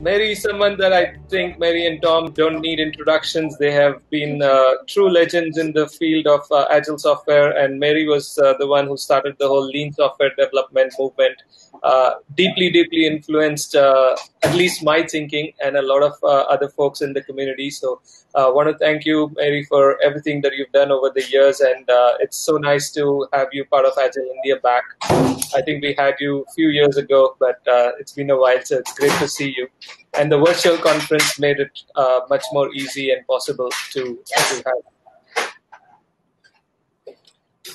Mary is someone that I think Mary and Tom don't need introductions. They have been uh, true legends in the field of uh, agile software, and Mary was uh, the one who started the whole lean software development movement. Uh, deeply, deeply influenced uh, at least my thinking and a lot of uh, other folks in the community. So, I want to thank you, Mary, for everything that you've done over the years, and it's so nice to have you part of Agile India back. I think we had you a few years ago, but it's been a while, so it's great to see you and the virtual conference made it uh, much more easy and possible to, to have.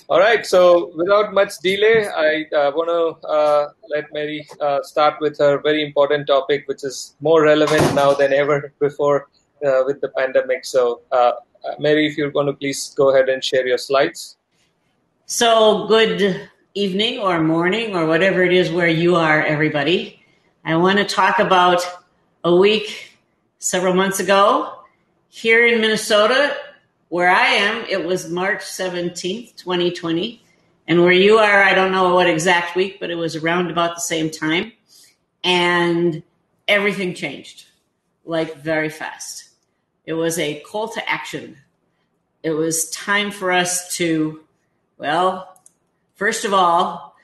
All right, so without much delay, I uh, want to uh, let Mary uh, start with her very important topic, which is more relevant now than ever before uh, with the pandemic. So, uh, Mary, if you're going to please go ahead and share your slides. So, good evening or morning or whatever it is where you are, everybody. I want to talk about a week several months ago here in Minnesota, where I am. It was March 17th, 2020. And where you are, I don't know what exact week, but it was around about the same time. And everything changed like very fast. It was a call to action. It was time for us to, well, first of all,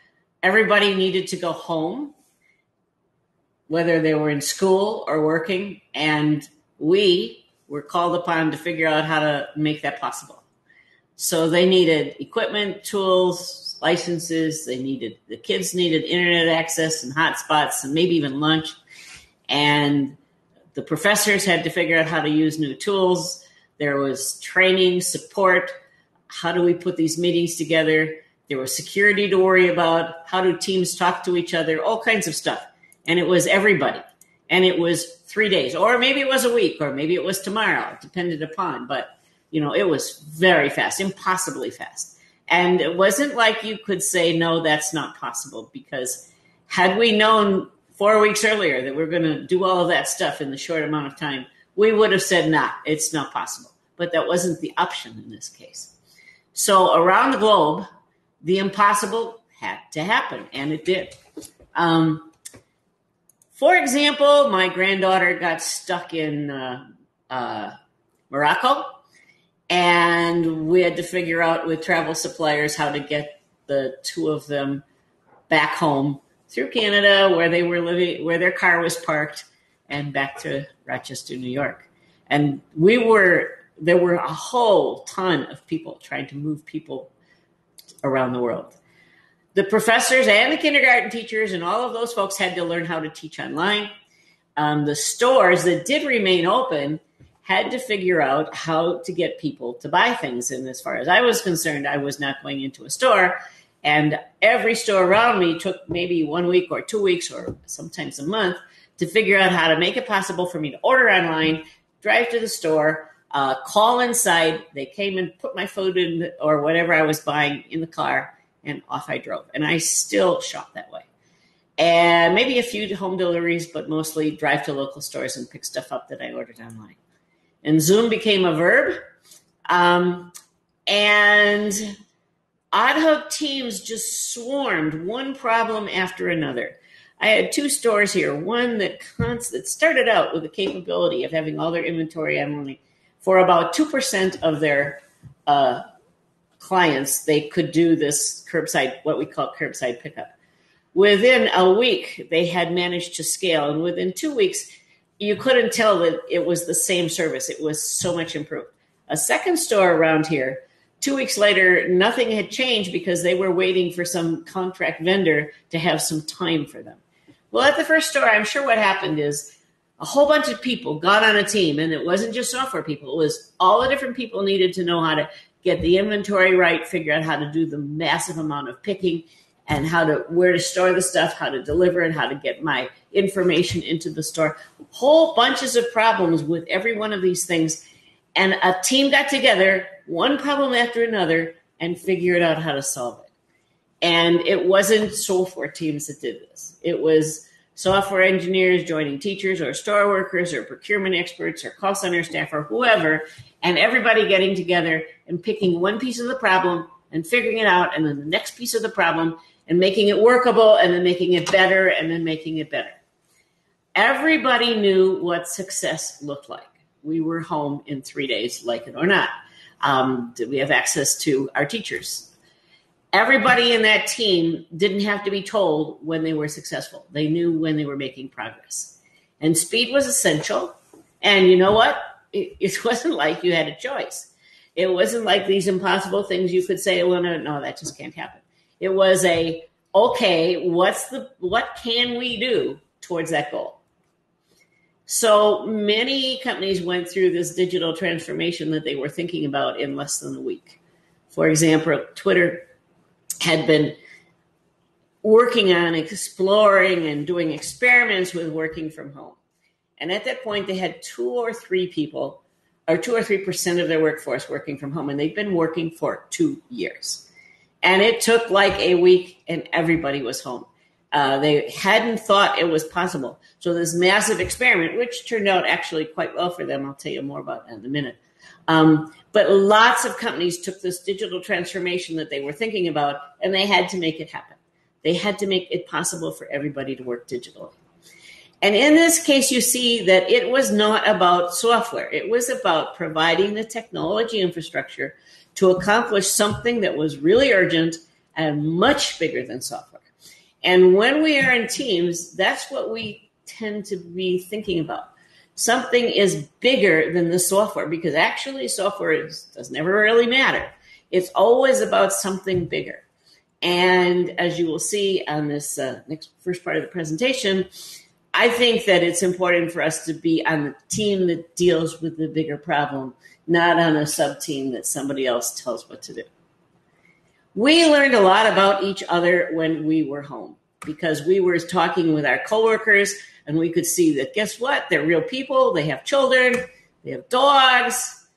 everybody needed to go home whether they were in school or working, and we were called upon to figure out how to make that possible. So they needed equipment, tools, licenses. They needed the kids needed internet access and hotspots, and maybe even lunch. And the professors had to figure out how to use new tools. There was training, support. How do we put these meetings together? There was security to worry about. How do teams talk to each other? All kinds of stuff and it was everybody. And it was three days, or maybe it was a week, or maybe it was tomorrow, it depended upon. But, you know, it was very fast, impossibly fast. And it wasn't like you could say, no, that's not possible, because had we known four weeks earlier that we are going to do all of that stuff in the short amount of time, we would have said, nah, it's not possible. But that wasn't the option in this case. So around the globe, the impossible had to happen, and it did. Um, for example, my granddaughter got stuck in uh, uh, Morocco, and we had to figure out with travel suppliers how to get the two of them back home through Canada, where they were living, where their car was parked, and back to Rochester, New York. And we were there were a whole ton of people trying to move people around the world the professors and the kindergarten teachers and all of those folks had to learn how to teach online. Um, the stores that did remain open had to figure out how to get people to buy things. And as far as I was concerned, I was not going into a store. And every store around me took maybe one week or two weeks or sometimes a month to figure out how to make it possible for me to order online, drive to the store, uh, call inside. They came and put my food in or whatever I was buying in the car and off I drove. And I still shop that way. And maybe a few home deliveries, but mostly drive to local stores and pick stuff up that I ordered online. And Zoom became a verb. Um, and ad hoc teams just swarmed one problem after another. I had two stores here. One that that started out with the capability of having all their inventory online for about two percent of their uh, clients, they could do this curbside, what we call curbside pickup. Within a week, they had managed to scale, and within two weeks, you couldn't tell that it was the same service. It was so much improved. A second store around here, two weeks later, nothing had changed because they were waiting for some contract vendor to have some time for them. Well, at the first store, I'm sure what happened is a whole bunch of people got on a team, and it wasn't just software people, it was all the different people needed to know how to get the inventory right, figure out how to do the massive amount of picking and how to where to store the stuff, how to deliver it, how to get my information into the store. Whole bunches of problems with every one of these things. And a team got together, one problem after another, and figured out how to solve it. And it wasn't software teams that did this. It was software engineers joining teachers or store workers or procurement experts or call center staff or whoever, and everybody getting together and picking one piece of the problem and figuring it out, and then the next piece of the problem and making it workable and then making it better and then making it better. everybody knew what success looked like. We were home in three days, like it or not. Um, did we have access to our teachers? Everybody in that team didn't have to be told when they were successful. They knew when they were making progress. And speed was essential. And you know what? It, it wasn't like you had a choice. It wasn't like these impossible things you could say, well, no, no, that just can't happen. It was a, okay, what's the, what can we do towards that goal? So many companies went through this digital transformation that they were thinking about in less than a week. For example, Twitter had been working on exploring and doing experiments with working from home. And at that point, they had two or three people, or two or three percent of their workforce working from home, and they've been working for two years. And it took like a week, and everybody was home. Uh, they hadn't thought it was possible. So this massive experiment, which turned out actually quite well for them, I'll tell you more about that in a minute. Um, but lots of companies took this digital transformation that they were thinking about, and they had to make it happen. They had to make it possible for everybody to work digitally. And in this case, you see that it was not about software. It was about providing the technology infrastructure to accomplish something that was really urgent and much bigger than software. And when we are in teams, that's what we tend to be thinking about. Something is bigger than the software because actually software is, does never really matter. It's always about something bigger. And as you will see on this uh, next first part of the presentation, I think that it's important for us to be on the team that deals with the bigger problem, not on a sub team that somebody else tells what to do. We learned a lot about each other when we were home because we were talking with our coworkers and we could see that guess what? They're real people, they have children, they have dogs.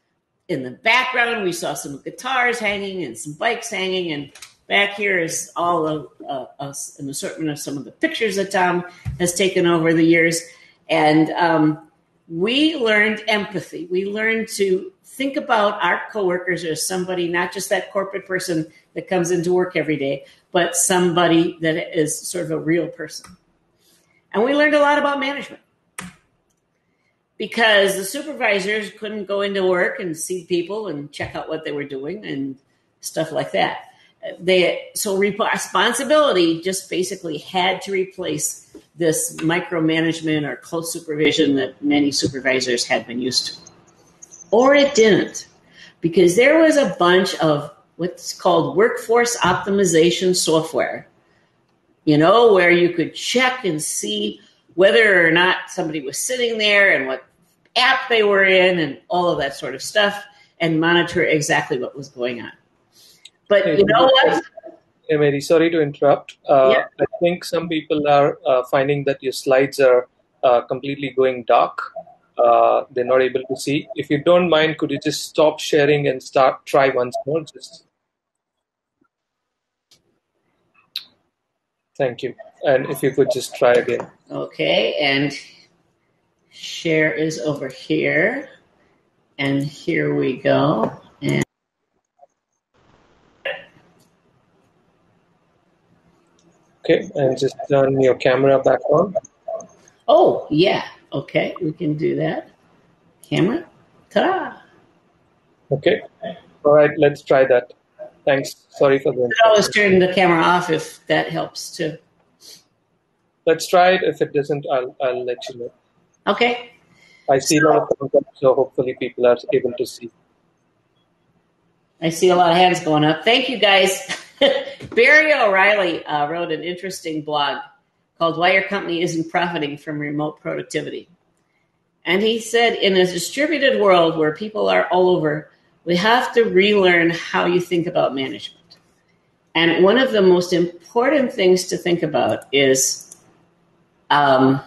In the background, we saw some guitars hanging and some bikes hanging, and Back here is all of uh, us, an assortment of some of the pictures that Tom has taken over the years. And um, we learned empathy. We learned to think about our coworkers as somebody, not just that corporate person that comes into work every day, but somebody that is sort of a real person. And we learned a lot about management because the supervisors couldn't go into work and see people and check out what they were doing and stuff like that they so responsibility just basically had to replace this micromanagement or close supervision that many supervisors had been used to. Or it didn't because there was a bunch of what's called workforce optimization software you know where you could check and see whether or not somebody was sitting there and what app they were in and all of that sort of stuff and monitor exactly what was going on but you know what? Hey, Mary, sorry to interrupt. Uh, yeah. I think some people are uh, finding that your slides are uh, completely going dark. Uh, they're not able to see. If you don't mind, could you just stop sharing and start try once more? Just thank you. And if you could just try again. Okay, and share is over here, and here we go. And Okay, and just turn your camera back on. Oh, yeah. Okay, we can do that. Camera. Ta-da. Okay. All right, let's try that. Thanks. Sorry for the. I always turn the camera off if that helps too. Let's try it. If it doesn't, I'll, I'll let you know. Okay. I see so, a lot of thumbs so hopefully people are able to see. I see a lot of hands going up. Thank you, guys. Barry O'Reilly uh, wrote an interesting blog called Why Your Company Isn't Profiting from Remote Productivity. And he said, in a distributed world where people are all over, we have to relearn how you think about management. And one of the most important things to think about is um,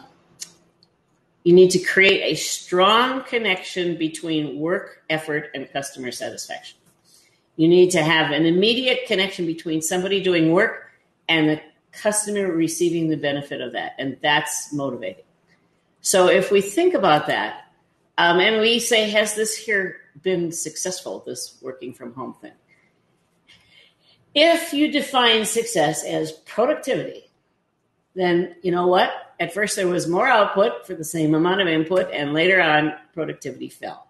you need to create a strong connection between work, effort, and customer satisfaction. You need to have an immediate connection between somebody doing work and the customer receiving the benefit of that. And that's motivating. So if we think about that, um, and we say, has this here been successful, this working from home thing? If you define success as productivity, then you know what? at first there was more output for the same amount of input, and later on, productivity fell.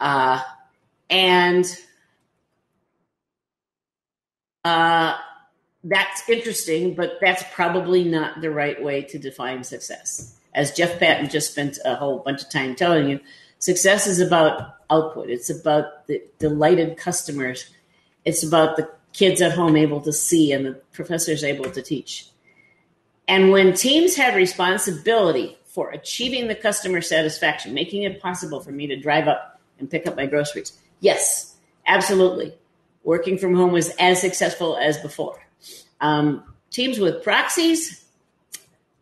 Uh, and uh, that's interesting, but that's probably not the right way to define success. As Jeff Patton just spent a whole bunch of time telling you, success is about output. It's about the delighted customers. It's about the kids at home able to see and the professors able to teach. And when teams have responsibility for achieving the customer satisfaction, making it possible for me to drive up and pick up my groceries, yes, absolutely. Working from home was as successful as before. Um, teams with proxies,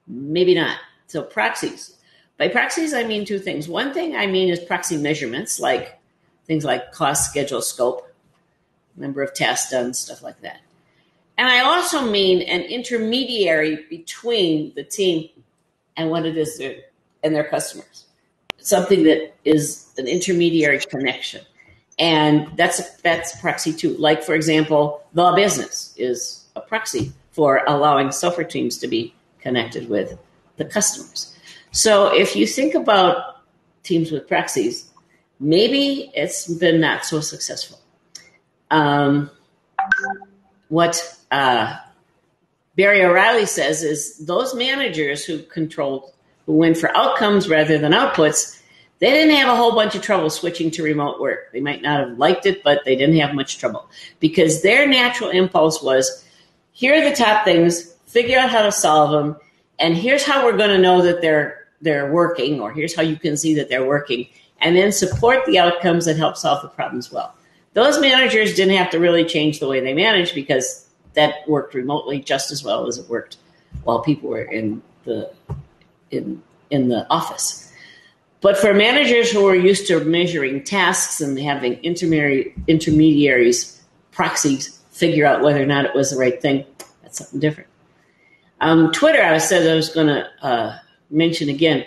maybe not. So, proxies. By proxies, I mean two things. One thing I mean is proxy measurements, like things like cost, schedule, scope, number of tasks done, stuff like that. And I also mean an intermediary between the team and what it is and their customers. Something that is an intermediary connection. And that's that's proxy too. Like for example, the business is a proxy for allowing software teams to be connected with the customers. So if you think about teams with proxies, maybe it's been not so successful. Um, what uh, Barry O'Reilly says is those managers who controlled, who went for outcomes rather than outputs, they didn't have a whole bunch of trouble switching to remote work. They might not have liked it, but they didn't have much trouble because their natural impulse was here are the top things, figure out how to solve them, and here's how we're going to know that they're they're working, or here's how you can see that they're working, and then support the outcomes that help solve the problems well. Those managers didn't have to really change the way they managed because that worked remotely just as well as it worked while people were in the in in the office. But for managers who are used to measuring tasks and having intermediary intermediaries, proxies figure out whether or not it was the right thing, that's something different. Um, Twitter, I said I was going to uh, mention again.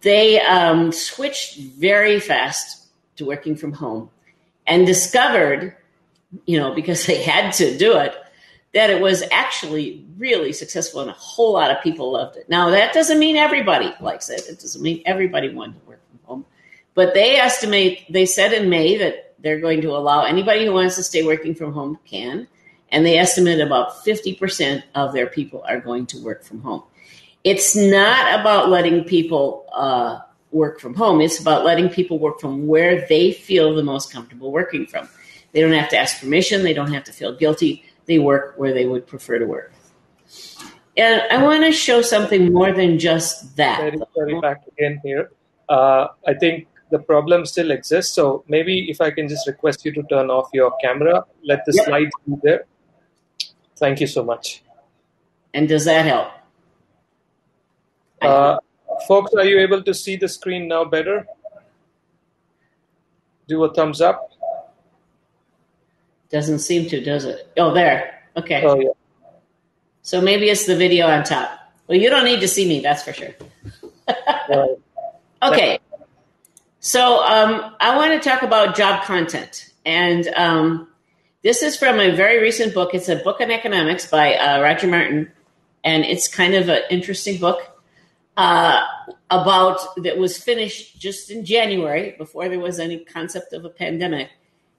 They um, switched very fast to working from home and discovered, you know, because they had to do it, that it was actually really successful and a whole lot of people loved it. Now, that doesn't mean everybody likes it. It doesn't mean everybody wanted to work from home. But they estimate, they said in May that they're going to allow anybody who wants to stay working from home can. And they estimate about 50% of their people are going to work from home. It's not about letting people uh, work from home. It's about letting people work from where they feel the most comfortable working from. They don't have to ask permission. They don't have to feel guilty. They work where they would prefer to work. And I want to show something more than just that. Very sorry, back again here. Uh, I think the problem still exists. So maybe if I can just request you to turn off your camera, let the yep. slides be there. Thank you so much. And does that help? Uh, Folks, are you able to see the screen now better? Do a thumbs up. Doesn't seem to, does it? Oh, there. Okay. Oh, yeah. So maybe it's the video on top. Well, you don't need to see me, that's for sure. okay. So um, I want to talk about job content. And um, this is from a very recent book. It's a book on economics by uh, Roger Martin. And it's kind of an interesting book uh, about that was finished just in January before there was any concept of a pandemic.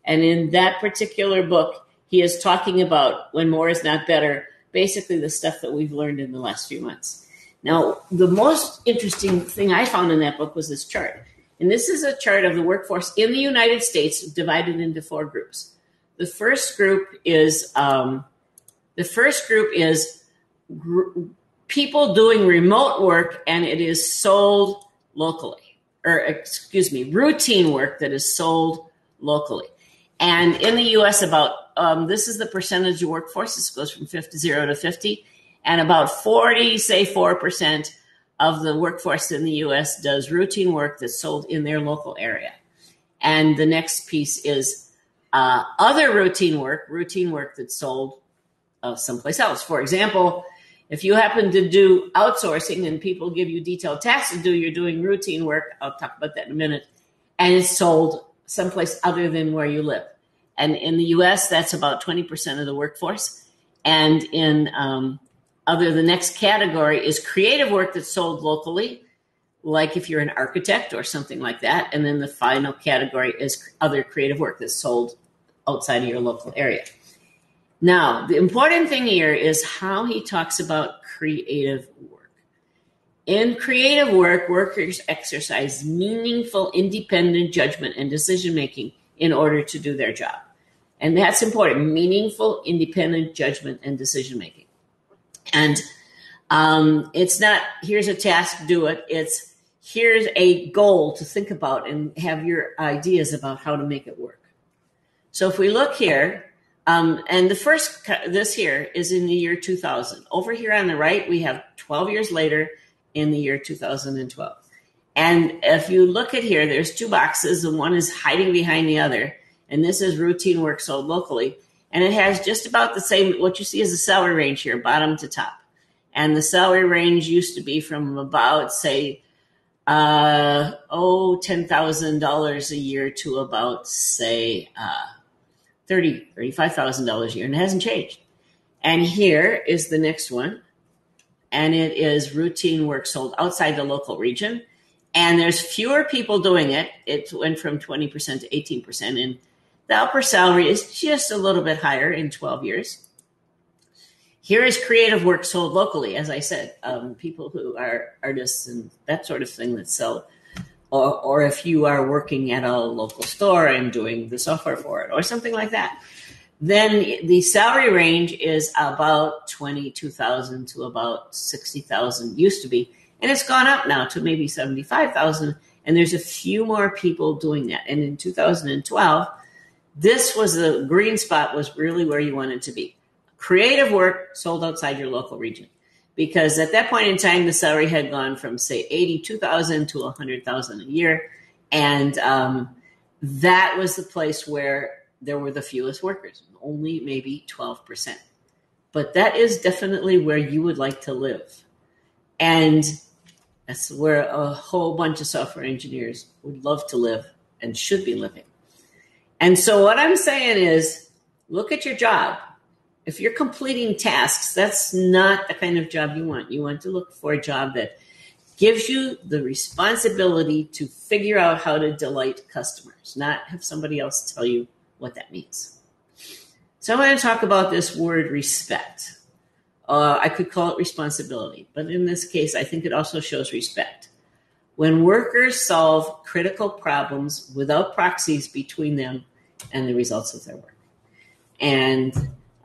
And in that particular book, he is talking about when more is not better, basically the stuff that we've learned in the last few months. Now, the most interesting thing I found in that book was this chart. And this is a chart of the workforce in the United States divided into four groups. The first group is um, the first group is gr- people doing remote work and it is sold locally, or excuse me, routine work that is sold locally. And in the US, about um, this is the percentage of workforce. This goes from 50 zero to 50. And about 40, say 4% of the workforce in the US does routine work that's sold in their local area. And the next piece is uh, other routine work, routine work that's sold uh, someplace else. For example, if you happen to do outsourcing and people give you detailed tasks to do, you're doing routine work. I'll talk about that in a minute. And it's sold someplace other than where you live. And in the US, that's about 20% of the workforce. And in, um, other the next category is creative work that's sold locally, like if you're an architect or something like that. And then the final category is other creative work that's sold outside of your local area. Now, the important thing here is how he talks about creative work. In creative work, workers exercise meaningful independent judgment and decision making in order to do their job. And that's important meaningful independent judgment and decision making. And um, it's not, here's a task, do it. It's, here's a goal to think about and have your ideas about how to make it work. So if we look here, um, and the first, this here is in the year 2000. Over here on the right, we have 12 years later in the year 2012. And if you look at here, there's two boxes, and one is hiding behind the other. And this is routine work sold locally. And it has just about the same, what you see is a salary range here, bottom to top. And the salary range used to be from about, say, uh, oh, $10,000 a year to about, say, uh, $30, $35,000 a year. And it hasn't changed. And here is the next one. And it is routine work sold outside the local region. And there's fewer people doing it. It went from 20% to 18%. And the upper salary is just a little bit higher in 12 years. Here is creative work sold locally, as I said, um, people who are artists and that sort of thing that sell, or, or if you are working at a local store and doing the software for it, or something like that. Then the salary range is about 22,000 to about 60,000 used to be. And it's gone up now to maybe 75,000. And there's a few more people doing that. And in 2012, this was the green spot was really where you wanted to be. Creative work sold outside your local region. Because at that point in time, the salary had gone from say 82,000 to 100,000 a year. And um, that was the place where there were the fewest workers, only maybe 12%. But that is definitely where you would like to live. And that's where a whole bunch of software engineers would love to live and should be living. And so what I'm saying is look at your job. If you're completing tasks, that's not the kind of job you want. You want to look for a job that gives you the responsibility to figure out how to delight customers, not have somebody else tell you what that means. So I want to talk about this word respect. Uh, I could call it responsibility, but in this case, I think it also shows respect. When workers solve critical problems without proxies between them and the results of their work. And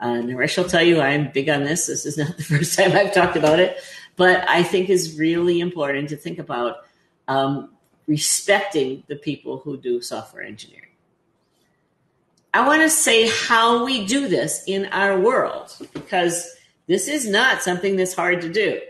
uh, Naresh will tell you I'm big on this. This is not the first time I've talked about it, but I think it's really important to think about um, respecting the people who do software engineering. I want to say how we do this in our world because this is not something that's hard to do.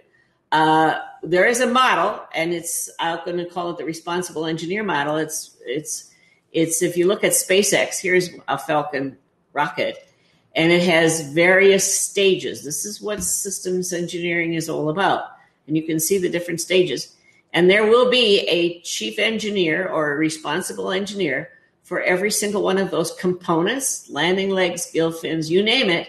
Uh, there is a model, and it's I'm going to call it the responsible engineer model. It's it's it's if you look at SpaceX, here's a Falcon rocket, and it has various stages. This is what systems engineering is all about. And you can see the different stages. And there will be a chief engineer or a responsible engineer for every single one of those components, landing legs, grid fins, you name it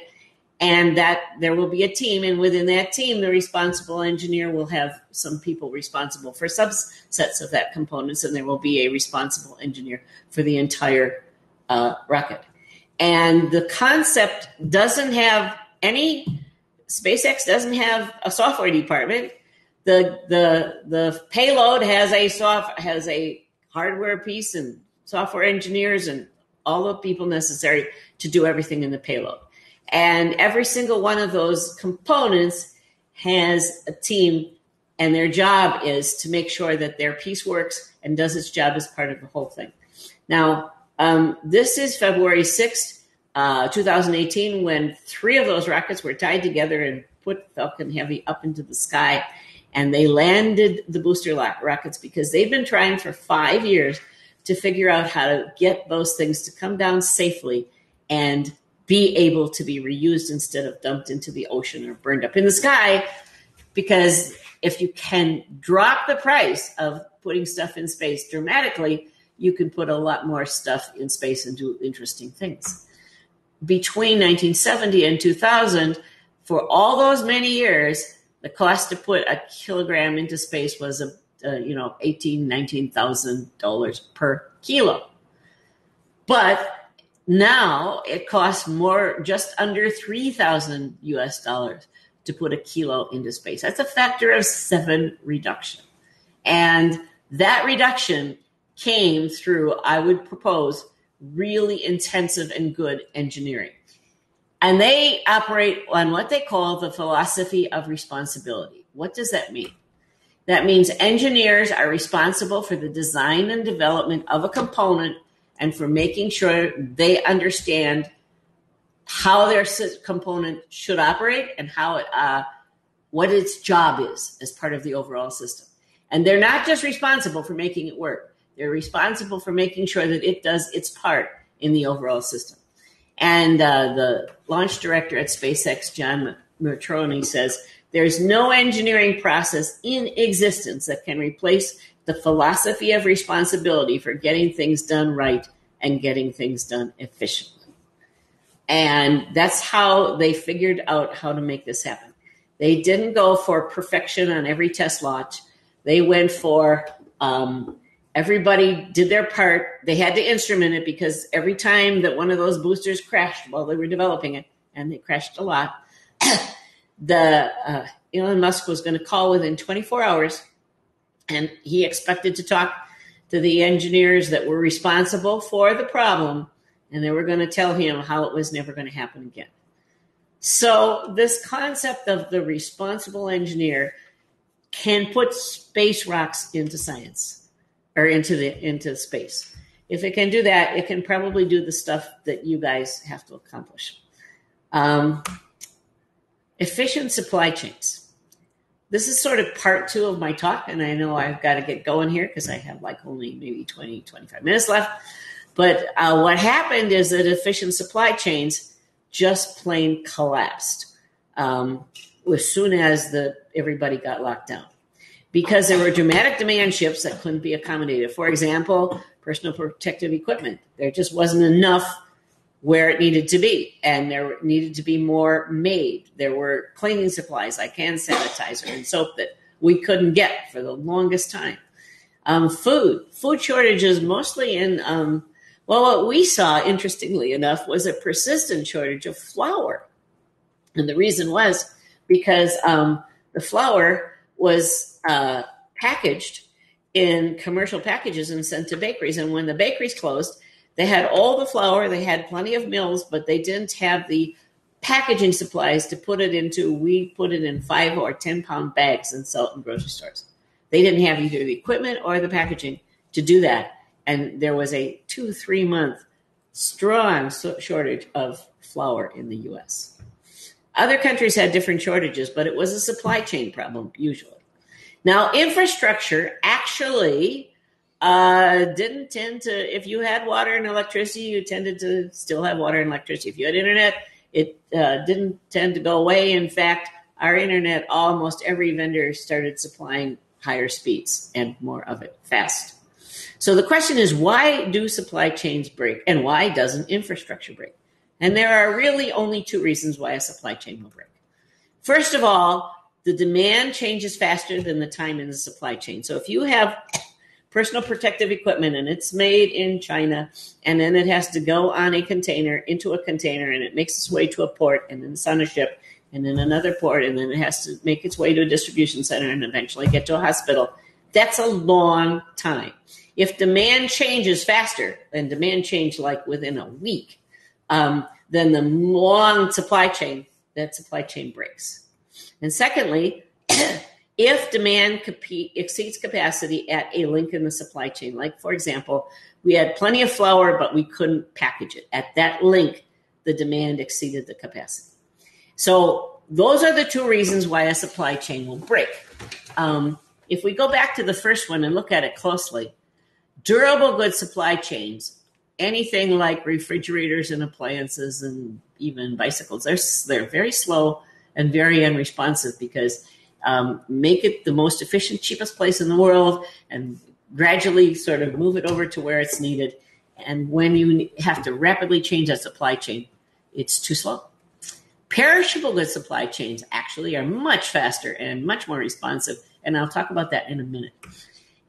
and that there will be a team and within that team the responsible engineer will have some people responsible for subsets of that components and there will be a responsible engineer for the entire uh, rocket. And the concept doesn't have any spacex doesn't have a software department. The the the payload has a soft has a hardware piece and software engineers and all the people necessary to do everything in the payload and every single one of those components has a team, and their job is to make sure that their piece works and does its job as part of the whole thing. Now, um, this is February 6th, uh, 2018, when three of those rockets were tied together and put Falcon Heavy up into the sky. And they landed the booster rockets because they've been trying for five years to figure out how to get those things to come down safely and be able to be reused instead of dumped into the ocean or burned up in the sky. Because if you can drop the price of putting stuff in space dramatically, you can put a lot more stuff in space and do interesting things. Between 1970 and 2000, for all those many years, the cost to put a kilogram into space was a, a you know eighteen, nineteen thousand dollars per kilo. But now it costs more, just under three thousand U.S. dollars to put a kilo into space. That's a factor of seven reduction, and that reduction came through. I would propose really intensive and good engineering. And they operate on what they call the philosophy of responsibility. What does that mean? That means engineers are responsible for the design and development of a component and for making sure they understand how their component should operate and how it, uh, what its job is as part of the overall system. And they're not just responsible for making it work. They're responsible for making sure that it does its part in the overall system. And uh, the launch director at SpaceX, John Muratore, says there's no engineering process in existence that can replace the philosophy of responsibility for getting things done right and getting things done efficiently. And that's how they figured out how to make this happen. They didn't go for perfection on every test launch. They went for um, everybody did their part. They had to instrument it because every time that one of those boosters crashed while they were developing it, and they crashed a lot, the uh, Elon Musk was going to call within 24 hours, and he expected to talk to the engineers that were responsible for the problem, and they were going to tell him how it was never going to happen again. So this concept of the responsible engineer can put space rocks into science or into the into space. If it can do that, it can probably do the stuff that you guys have to accomplish. Um, efficient supply chains. This is sort of part two of my talk, and I know I've got to get going here because I have like only maybe 20, 25 minutes left. But uh, what happened is that efficient supply chains just plain collapsed um, as soon as the everybody got locked down because there were dramatic demand shifts that couldn't be accommodated. For example, personal protective equipment. There just wasn't enough where it needed to be, and there needed to be more made. There were cleaning supplies like hand sanitizer and soap that we couldn't get for the longest time. Um, food, food shortages mostly in, um, well, what we saw, interestingly enough, was a persistent shortage of flour. And the reason was because um, the flour was uh, packaged in commercial packages and sent to bakeries. And when the bakeries closed, they had all the flour, they had plenty of mills, but they didn't have the packaging supplies to put it into. We put it in five or 10 pound bags and sell it in grocery stores. They didn't have either the equipment or the packaging to do that. And there was a two, three month strong shortage of flour in the US. Other countries had different shortages, but it was a supply chain problem usually. Now, infrastructure actually uh, didn't tend to, if you had water and electricity, you tended to still have water and electricity. If you had internet, it uh, didn't tend to go away. In fact, our internet, almost every vendor started supplying higher speeds and more of it fast. So the question is, why do supply chains break and why doesn't infrastructure break? And there are really only two reasons why a supply chain will break. First of all, the demand changes faster than the time in the supply chain. So if you have personal protective equipment and it's made in China and then it has to go on a container into a container and it makes its way to a port and then it's on a ship and then another port and then it has to make its way to a distribution center and eventually get to a hospital. That's a long time. If demand changes faster, and demand change like within a week, um, then the long supply chain, that supply chain breaks. And secondly, if demand exceeds capacity at a link in the supply chain, like for example, we had plenty of flour, but we couldn't package it. At that link, the demand exceeded the capacity. So those are the two reasons why a supply chain will break. Um, if we go back to the first one and look at it closely, durable goods supply chains anything like refrigerators and appliances and even bicycles, they're, they're very slow and very unresponsive because um, make it the most efficient, cheapest place in the world and gradually sort of move it over to where it's needed. And when you have to rapidly change that supply chain, it's too slow. Perishable goods supply chains actually are much faster and much more responsive, and I'll talk about that in a minute.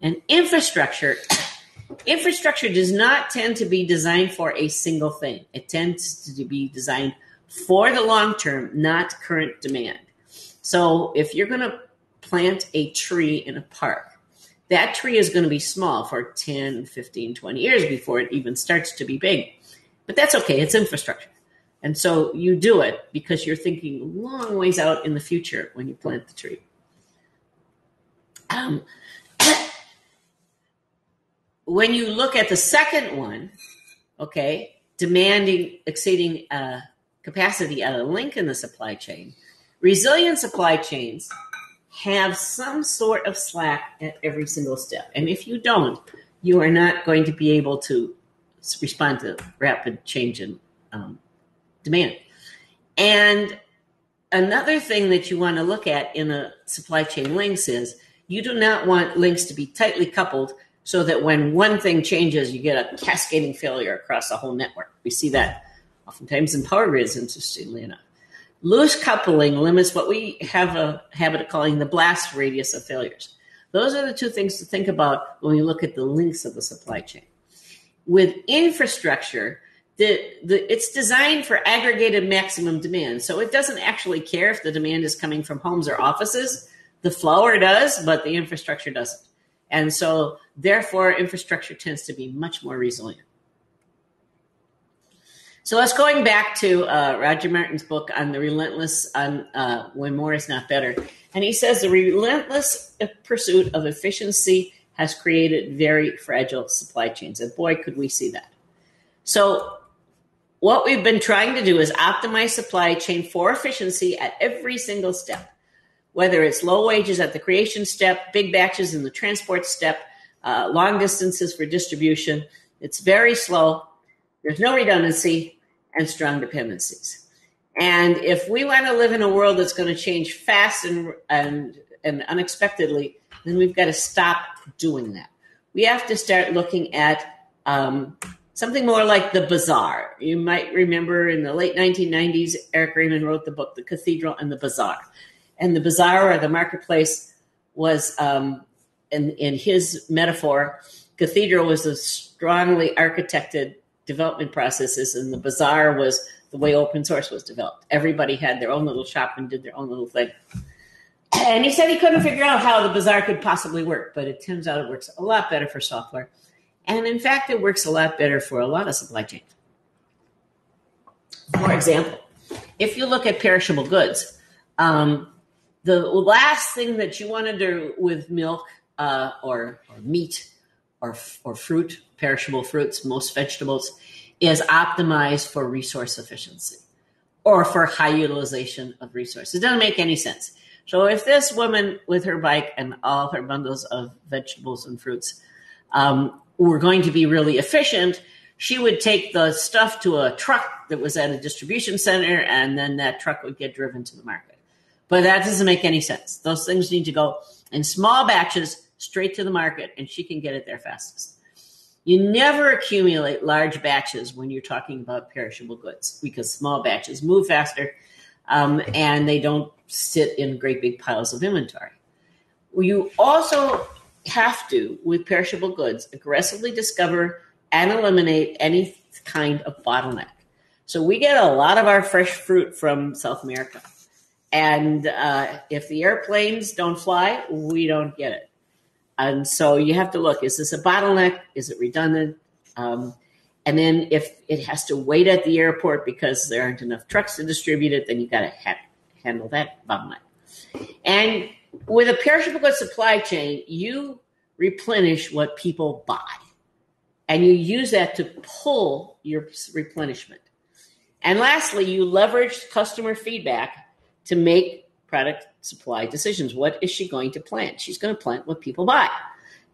And infrastructure, infrastructure does not tend to be designed for a single thing. It tends to be designed for the long term, not current demand. So if you're going to plant a tree in a park, that tree is going to be small for 10, 15, 20 years before it even starts to be big. But that's okay, it's infrastructure. And so you do it because you're thinking long ways out in the future when you plant the tree. Um, when you look at the second one, okay, demanding exceeding uh, capacity at a link in the supply chain, resilient supply chains have some sort of slack at every single step. And if you don't, you are not going to be able to respond to rapid change in um, demand. And another thing that you want to look at in a supply chain links is you do not want links to be tightly coupled so that when one thing changes, you get a cascading failure across the whole network. We see that oftentimes in power grids, interestingly enough. Loose coupling limits what we have a habit of calling the blast radius of failures. Those are the two things to think about when we look at the links of the supply chain. With infrastructure, the, the, it's designed for aggregated maximum demand. So it doesn't actually care if the demand is coming from homes or offices. The flour does, but the infrastructure doesn't. And so, therefore, infrastructure tends to be much more resilient. So let's going back to uh, Roger Martin's book on the relentless on uh, when more is not better, and he says the relentless pursuit of efficiency has created very fragile supply chains, and boy, could we see that. So what we've been trying to do is optimize supply chain for efficiency at every single step, whether it's low wages at the creation step, big batches in the transport step, uh, long distances for distribution. It's very slow there's no redundancy and strong dependencies. And if we want to live in a world that's going to change fast and, and, and unexpectedly, then we've got to stop doing that. We have to start looking at um, something more like the bazaar. You might remember in the late 1990s, Eric Raymond wrote the book, The Cathedral and the Bazaar. And the bazaar or the marketplace was, um, in, in his metaphor, cathedral was a strongly architected development processes, and the bazaar was the way open source was developed. Everybody had their own little shop and did their own little thing. And he said he couldn't figure out how the bazaar could possibly work, but it turns out it works a lot better for software. And in fact, it works a lot better for a lot of supply chains. For example, if you look at perishable goods, um, the last thing that you want to do with milk uh, or, or meat or, or fruit, perishable fruits, most vegetables, is optimized for resource efficiency or for high utilization of resources. It doesn't make any sense. So if this woman with her bike and all her bundles of vegetables and fruits um, were going to be really efficient, she would take the stuff to a truck that was at a distribution center, and then that truck would get driven to the market. But that doesn't make any sense. Those things need to go in small batches straight to the market, and she can get it there fastest. You never accumulate large batches when you're talking about perishable goods because small batches move faster um, and they don't sit in great big piles of inventory. You also have to, with perishable goods, aggressively discover and eliminate any kind of bottleneck. So we get a lot of our fresh fruit from South America. And uh, if the airplanes don't fly, we don't get it. And so you have to look is this a bottleneck? Is it redundant? Um, and then if it has to wait at the airport because there aren't enough trucks to distribute it, then you got to ha- handle that bottleneck. And with a perishable goods supply chain, you replenish what people buy. And you use that to pull your replenishment. And lastly, you leverage customer feedback to make product supply decisions. What is she going to plant? She's going to plant what people buy.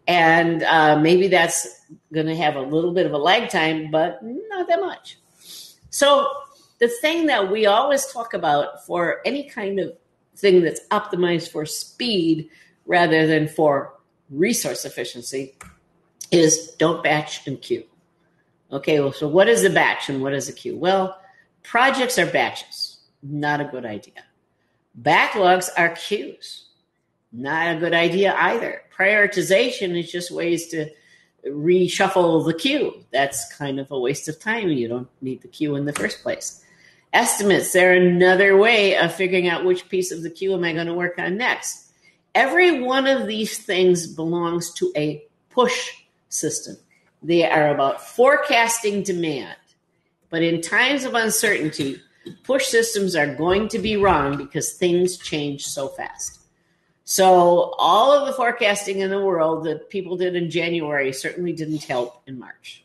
And uh, maybe that's going to have a little bit of a lag time, but not that much. So, the thing that we always talk about for any kind of thing that's optimized for speed rather than for resource efficiency is don't batch and queue. Okay, well, so what is a batch and what is a queue? Well, projects are batches Not a good idea. Backlogs are queues. Not a good idea either. Prioritization is just ways to reshuffle the queue. That's kind of a waste of time. You don't need the queue in the first place. Estimates, they're another way of figuring out which piece of the queue am I going to work on next. Every one of these things belongs to a push system. They are about forecasting demand. But in times of uncertainty, push systems are going to be wrong because things change so fast. So, all of the forecasting in the world that people did in January certainly didn't help in March.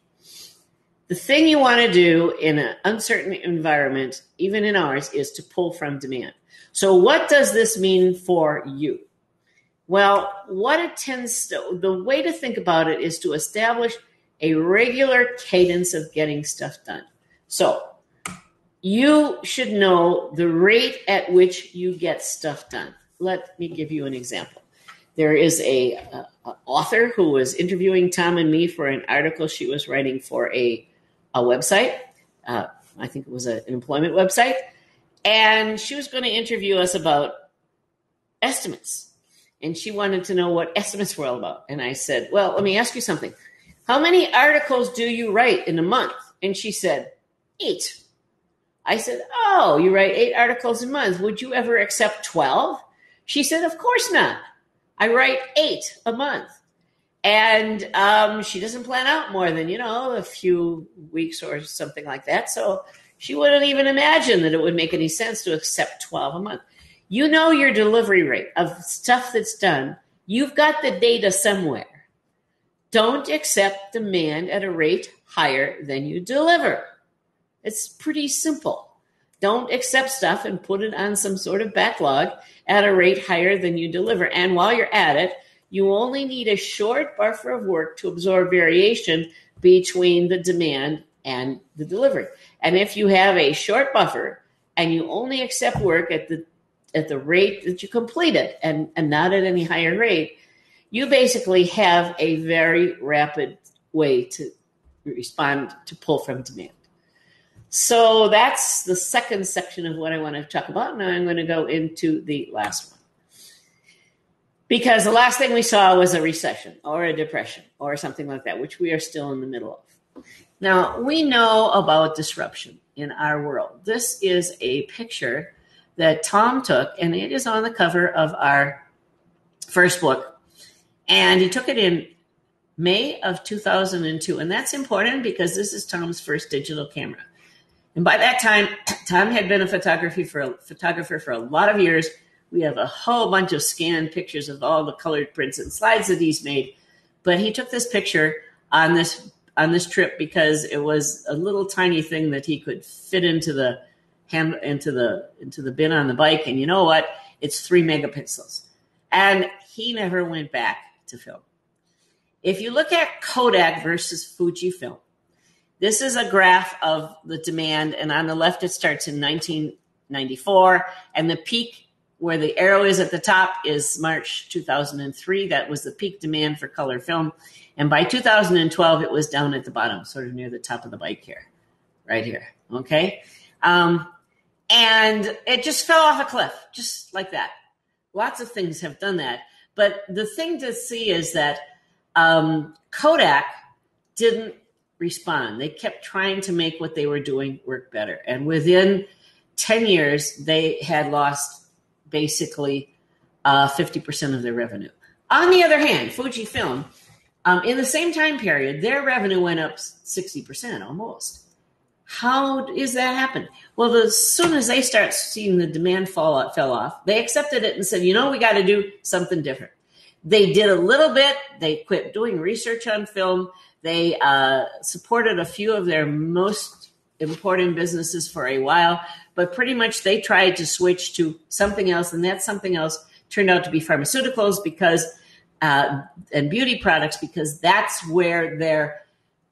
The thing you want to do in an uncertain environment, even in ours, is to pull from demand. So, what does this mean for you? Well, what it tends to, the way to think about it is to establish a regular cadence of getting stuff done. So, you should know the rate at which you get stuff done let me give you an example. There is a, a, a, author who was interviewing Tom and me for an article she was writing for a, a website. Uh, I think it was a, an employment website. And she was going to interview us about estimates. And she wanted to know what estimates were all about. And I said, Well, let me ask you something. How many articles do you write in a month? And she said, Eight. I said, Oh, you write eight articles a month. Would you ever accept 12? She said, Of course not. I write eight a month. And um, she doesn't plan out more than, you know, a few weeks or something like that. So she wouldn't even imagine that it would make any sense to accept 12 a month. You know your delivery rate of stuff that's done. You've got the data somewhere. Don't accept demand at a rate higher than you deliver. It's pretty simple. Don't accept stuff and put it on some sort of backlog at a rate higher than you deliver. And while you're at it, you only need a short buffer of work to absorb variation between the demand and the delivery. And if you have a short buffer and you only accept work at the at the rate that you complete it and, and not at any higher rate, you basically have a very rapid way to respond to pull from demand. So that's the second section of what I want to talk about. Now I'm going to go into the last one. Because the last thing we saw was a recession or a depression or something like that, which we are still in the middle of. Now, we know about disruption in our world. This is a picture that Tom took, and it is on the cover of our first book. And he took it in May of 2002. And that's important because this is Tom's first digital camera. And by that time, Tom had been a photography for a photographer for a lot of years. We have a whole bunch of scanned pictures of all the colored prints and slides that he's made. But he took this picture on this on this trip because it was a little tiny thing that he could fit into the hand into the into the bin on the bike. And you know what? It's three megapixels. And he never went back to film. If you look at Kodak versus Fujifilm, this is a graph of the demand, and on the left, it starts in 1994, and the peak where the arrow is at the top is March 2003. That was the peak demand for color film. And by 2012, it was down at the bottom, sort of near the top of the bike here, right here. Okay. Um, and it just fell off a cliff, just like that. Lots of things have done that. But the thing to see is that um, Kodak didn't respond. They kept trying to make what they were doing work better. And within 10 years, they had lost basically uh, 50% of their revenue. On the other hand, Fujifilm, um, in the same time period, their revenue went up 60% almost. How is that happen? Well, as soon as they start seeing the demand fall off, fell off, they accepted it and said, you know, we got to do something different. They did a little bit. They quit doing research on film. They uh, supported a few of their most important businesses for a while, but pretty much they tried to switch to something else, and that something else turned out to be pharmaceuticals because uh, and beauty products because that's where their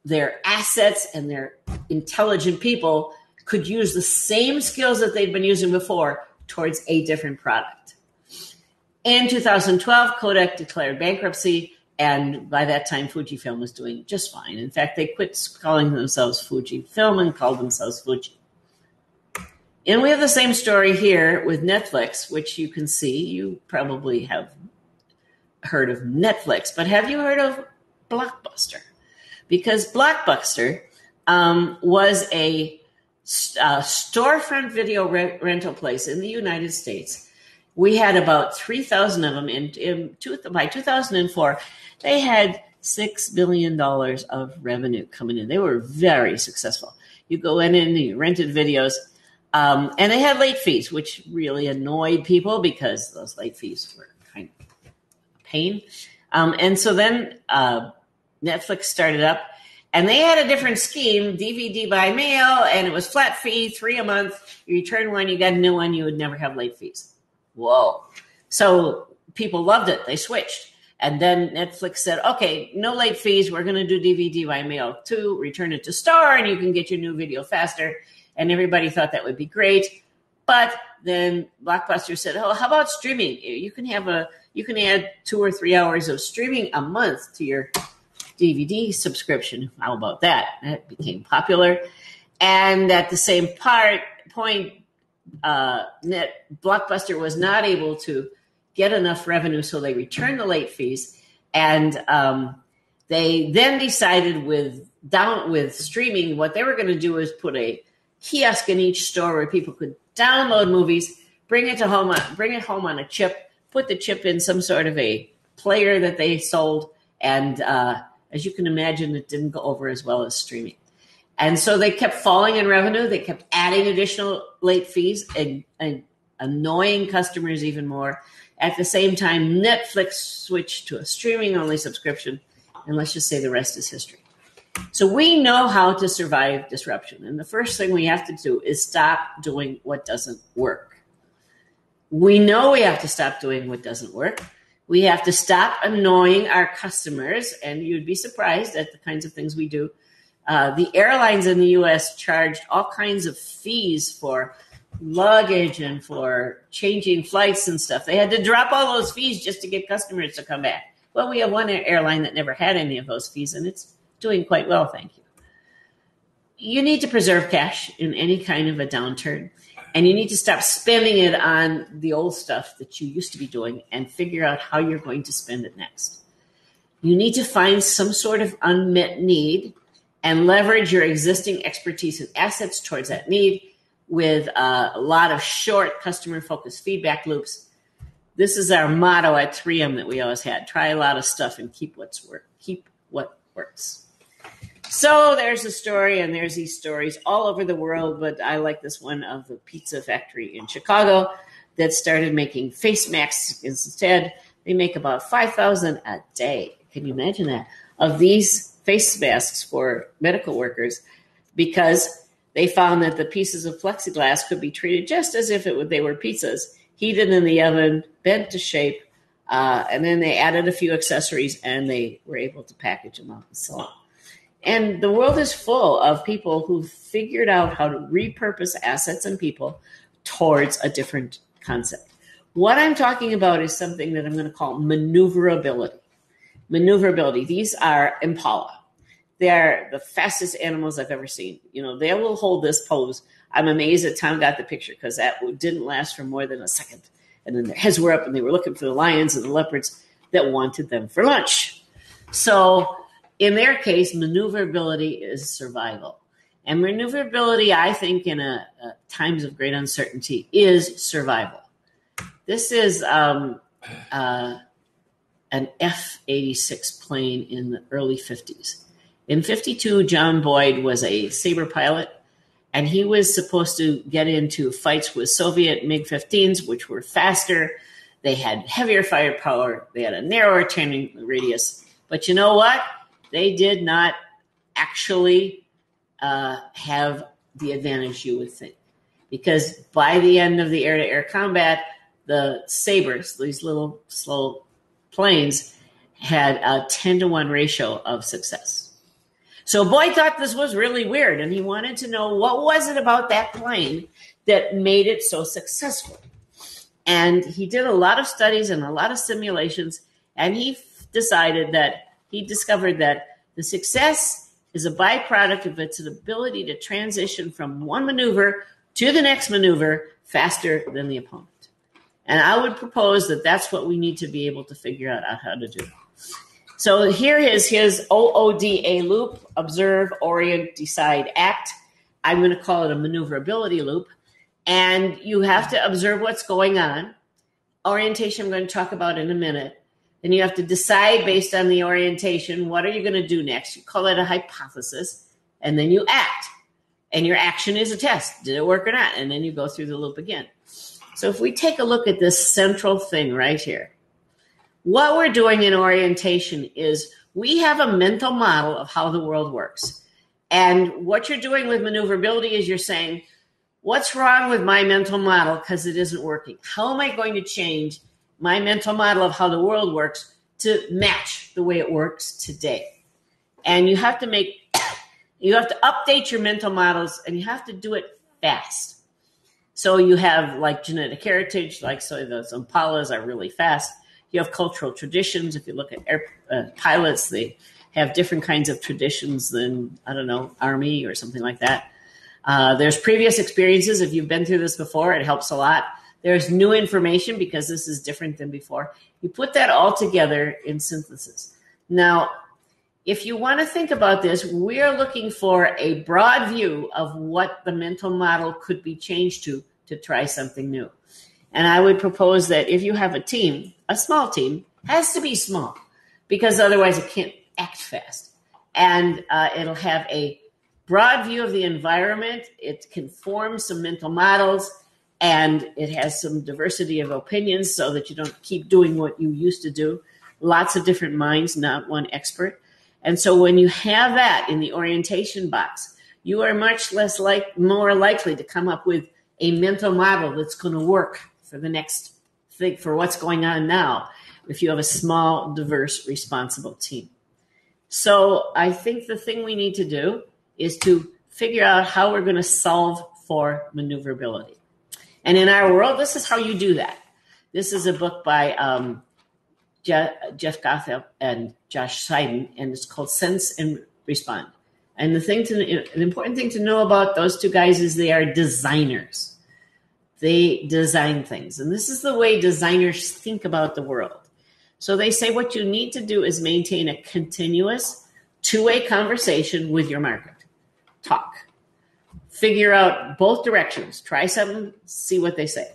their assets and their intelligent people could use the same skills that they'd been using before towards a different product. In 2012, Kodak declared bankruptcy. And by that time, Fujifilm was doing just fine. In fact, they quit calling themselves Fujifilm and called themselves Fuji. and we have the same story here with Netflix, which you can see. You probably have heard of Netflix, but have you heard of Blockbuster? Because Blockbuster um, was a uh, storefront video re- rental place in the United States. We had about 3,000 of them in, in two, by 2004. They had $6 billion of revenue coming in. They were very successful. You go in and you rented videos um, and they had late fees, which really annoyed people because those late fees were kind of a pain. Um, and so then uh, Netflix started up, and they had a different scheme: DVD by mail, and it was flat fee, three a month. You return one, you got a new one. You would never have late fees. Whoa! So people loved it. They switched. And then Netflix said, okay, no late fees. We're going to do DVD by mail too. Return it to Star and you can get your new video faster and everybody thought that would be great. But then Blockbuster said, "Oh, how about streaming? You can have a you can add two or three hours of streaming a month to your DVD subscription. How about that?" That became popular, and at the same part point, uh, Net Blockbuster was not able to get enough revenue, so they returned the late fees, and um, they then decided with down with streaming, what they were going to do is put a kiosk in each store where people could download movies, bring it to home, on, bring it home on a chip, put the chip in some sort of a player that they sold, and uh, as you can imagine, it didn't go over as well as streaming. And so they kept falling in revenue. They kept adding additional late fees and, and annoying customers even more. At the same time, Netflix switched to a streaming only subscription. And let's just say the rest is history. So we know how to survive disruption. And the first thing we have to do is stop doing what doesn't work. We know we have to stop doing what doesn't work. We have to stop annoying our customers. And you'd be surprised at the kinds of things we do. Uh, the airlines in the US charged all kinds of fees for luggage and for changing flights and stuff. They had to drop all those fees just to get customers to come back. Well, we have one airline that never had any of those fees, and it's doing quite well, thank you. You need to preserve cash in any kind of a downturn, and you need to stop spending it on the old stuff that you used to be doing and figure out how you're going to spend it next. You need to find some sort of unmet need and leverage your existing expertise and assets towards that need with a lot of short customer focused feedback loops. This is our motto at 3M that we always had. Try a lot of stuff and keep what's work. Keep what works. So there's a story, and there's these stories all over the world, but I like this one of the pizza factory in Chicago that started making face masks instead. They make about 5,000 a day. Can you imagine that? Of these face masks for medical workers because they found that the pieces of plexiglass could be treated just as if it would, they were pizzas, heated in the oven, bent to shape, uh, and then they added a few accessories and they were able to package them up and sell. And the world is full of people who figured out how to repurpose assets and people towards a different concept. What I'm talking about is something that I'm going to call maneuverability. Maneuverability. These are impala. They are the fastest animals I've ever seen. You know, they will hold this pose. I'm amazed that Tom got the picture because that didn't last for more than a second. And then their heads were up and they were looking for the lions and the leopards that wanted them for lunch. So in their case, maneuverability is survival. And maneuverability, I think, in a, a times of great uncertainty, is survival. This is um, uh, an F 86 plane in the early 50s. In 52, John Boyd was a Sabre pilot, and he was supposed to get into fights with Soviet MiG 15s, which were faster. They had heavier firepower, they had a narrower turning radius. But you know what? they did not actually uh, have the advantage you would think. Because by the end of the air to air combat, the Sabres, these little slow planes, had a 10 to 1 ratio of success. So Boyd thought this was really weird and he wanted to know what was it about that plane that made it so successful. And he did a lot of studies and a lot of simulations and he decided that he discovered that the success is a byproduct of its ability to transition from one maneuver to the next maneuver faster than the opponent. And I would propose that that's what we need to be able to figure out how to do. So here is his OODA loop observe, orient, decide, act. I'm going to call it a maneuverability loop. And you have to observe what's going on. Orientation, I'm going to talk about in a minute. Then you have to decide based on the orientation what are you going to do next. You call it a hypothesis. And then you act. And your action is a test. Did it work or not? And then you go through the loop again. So if we take a look at this central thing right here, what we're doing in orientation is we have a mental model of how the world works. And what you're doing with maneuverability is you're saying, what's wrong with my mental model because it isn't working? How am I going to change my mental model of how the world works to match the way it works today? And you have to make, you have to update your mental models and you have to do it fast. So you have like genetic heritage, like so those impalas are really fast. You have cultural traditions. If you look at air uh, pilots, they have different kinds of traditions than I don't know army or something like that. Uh, there's previous experiences. If you've been through this before, it helps a lot. There's new information because this is different than before. You put that all together in synthesis. Now, if you want to think about this, we're looking for a broad view of what the mental model could be changed to to try something new. And I would propose that if you have a team, a small team has to be small because otherwise it can't act fast. And uh, it'll have a broad view of the environment. It can form some mental models and it has some diversity of opinions so that you don't keep doing what you used to do. Lots of different minds, not one expert. And so when you have that in the orientation box, you are much less like more likely to come up with a mental model that's going to work for the next thing for what's going on now if you have a small, diverse, responsible team. So I think the thing we need to do is to figure out how we're going to solve for maneuverability. And in our world, this is how you do that. This is a book by um, Jeff, Jeff Gothelf and Josh Seiden, and it's called Sense and Respond. And the thing to the important thing to know about those two guys is they are designers. They design things. And this is the way designers think about the world. So they say what you need to do is maintain a continuous two-way conversation with your market. Talk. Figure out both directions. Try something, see what they say.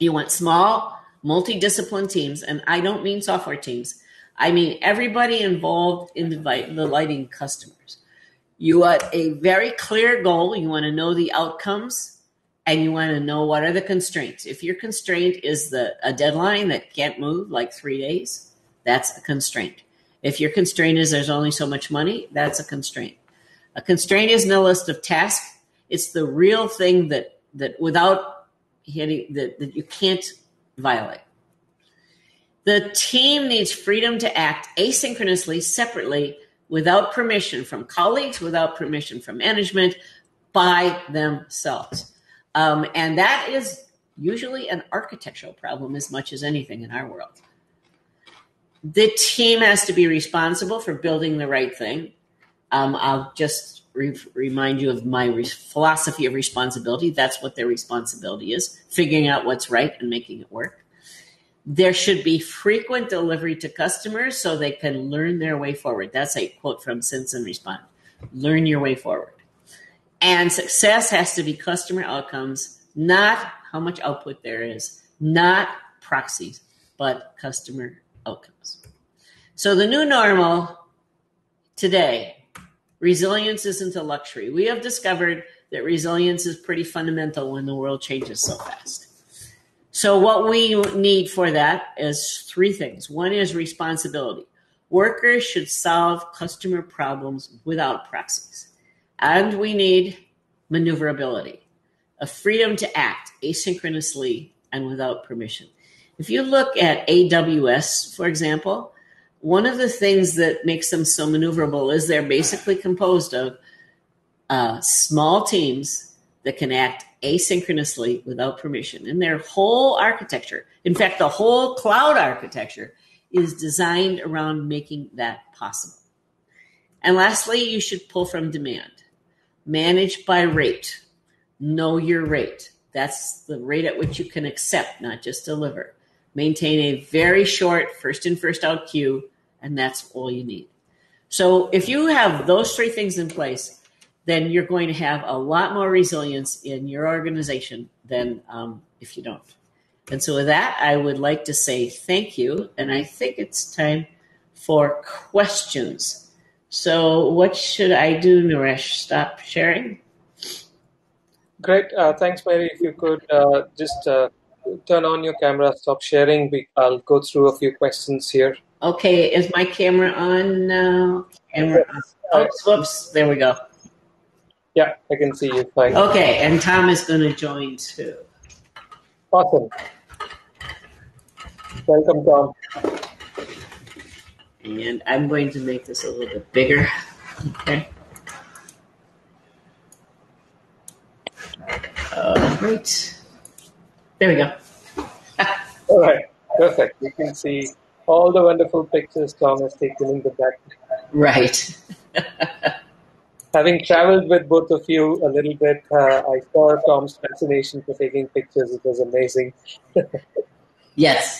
You want small, multidiscipline teams, and I don't mean software teams. I mean, everybody involved in the lighting customers. You want a very clear goal. You want to know the outcomes and you want to know what are the constraints. If your constraint is the a deadline that can't move like three days, that's a constraint. If your constraint is there's only so much money, that's a constraint. A constraint isn't a list of tasks. It's the real thing that that without hitting that, that you can't violate. The team needs freedom to act asynchronously, separately, without permission from colleagues, without permission from management, by themselves. Um, and that is usually an architectural problem as much as anything in our world. The team has to be responsible for building the right thing. Um, I'll just re- remind you of my re- philosophy of responsibility. That's what their responsibility is figuring out what's right and making it work. There should be frequent delivery to customers so they can learn their way forward. That's a quote from and Respond. Learn your way forward. And success has to be customer outcomes, not how much output there is, not proxies, but customer outcomes. So the new normal today, resilience isn't a luxury. We have discovered that resilience is pretty fundamental when the world changes so fast. So, what we need for that is three things. One is responsibility. Workers should solve customer problems without proxies. And we need maneuverability, a freedom to act asynchronously and without permission. If you look at AWS, for example, one of the things that makes them so maneuverable is they're basically composed of uh, small teams that can act asynchronously without permission. And their whole architecture, in fact, the whole cloud architecture, is designed around making that possible. And lastly, you should pull from demand. Manage by rate. know your rate. That's the rate at which you can accept, not just deliver. Maintain a very short first in, first out queue, and that's all you need. So if you have those three things in place, then you're going to have a lot more resilience in your organization than um, if you don't. And so, with that, I would like to say thank you. And I think it's time for questions. So, what should I do, Naresh? Stop sharing? Great. Uh, thanks, Mary. If you could uh, just uh, turn on your camera, stop sharing. We, I'll go through a few questions here. Okay. Is my camera on now? Camera on. Oops, whoops. There we go. Yeah, I can see you fine. Okay. And Tom is going to join too. Awesome. Welcome, Tom. And I'm going to make this a little bit bigger. Okay. Uh, right. There we go. all right. Perfect. You can see all the wonderful pictures Tom has taken in the back. Right. Having traveled with both of you a little bit, uh, I saw Tom's fascination for taking pictures. It was amazing. yes.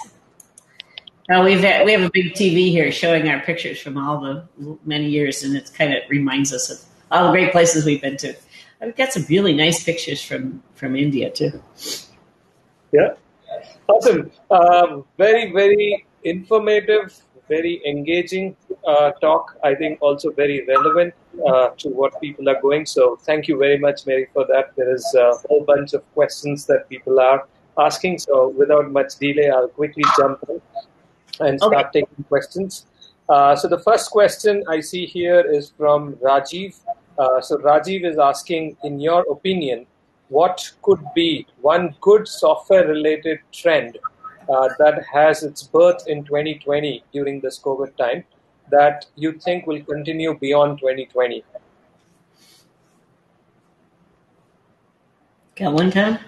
We've we have a big TV here showing our pictures from all the many years, and it kind of reminds us of all the great places we've been to. I've got some really nice pictures from from India too. Yeah, awesome. Um, very very informative, very engaging uh, talk. I think also very relevant uh, to what people are going. So thank you very much, Mary, for that. There is a whole bunch of questions that people are asking. So without much delay, I'll quickly jump in and start okay. taking questions. Uh, so the first question I see here is from Rajiv. Uh, so Rajiv is asking, in your opinion, what could be one good software-related trend uh, that has its birth in 2020 during this COVID time that you think will continue beyond 2020? Got one time?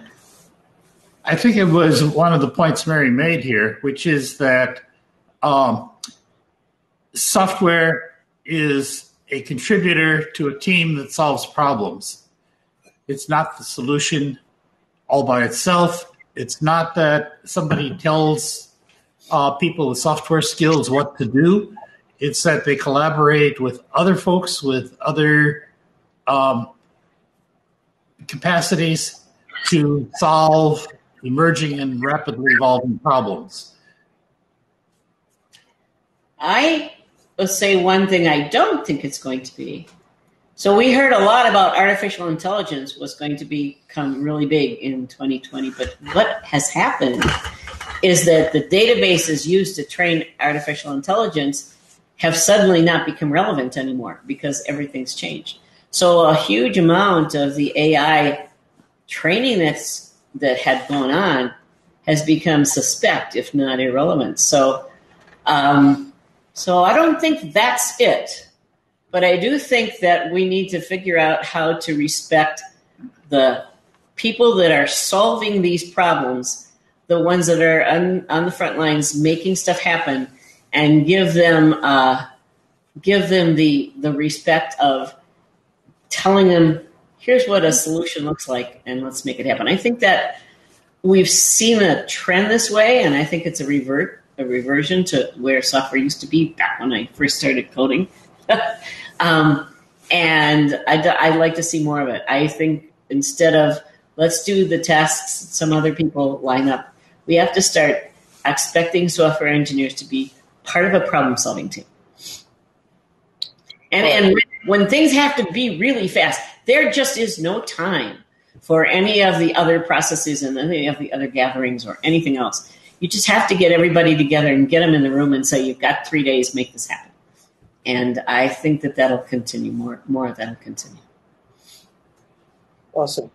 I think it was one of the points Mary made here, which is that um, software is a contributor to a team that solves problems. It's not the solution all by itself. It's not that somebody tells uh, people with software skills what to do. It's that they collaborate with other folks with other um, capacities to solve emerging and rapidly evolving problems. I will say one thing I don't think it's going to be. So we heard a lot about artificial intelligence was going to become really big in 2020, but what has happened is that the databases used to train artificial intelligence have suddenly not become relevant anymore because everything's changed. So a huge amount of the AI training that's that had gone on has become suspect, if not irrelevant. So um, so I don't think that's it. But I do think that we need to figure out how to respect the people that are solving these problems, the ones that are on, on the front lines making stuff happen, and give them uh, give them the the respect of telling them here's what a solution looks like and let's make it happen. I think that we've seen a trend this way, and I think it's a revert a reversion to where software used to be back when I first started coding. um, and I'd, I'd like to see more of it. I think instead of let's do the tasks some other people line up, we have to start expecting software engineers to be part of a problem solving team. And, and when things have to be really fast, there just is no time for any of the other processes and any of the other gatherings or anything else. You just have to get everybody together and get them in the room and say, you've got three days, make this happen. And I think that that'll continue. More, more of that'll continue. Awesome.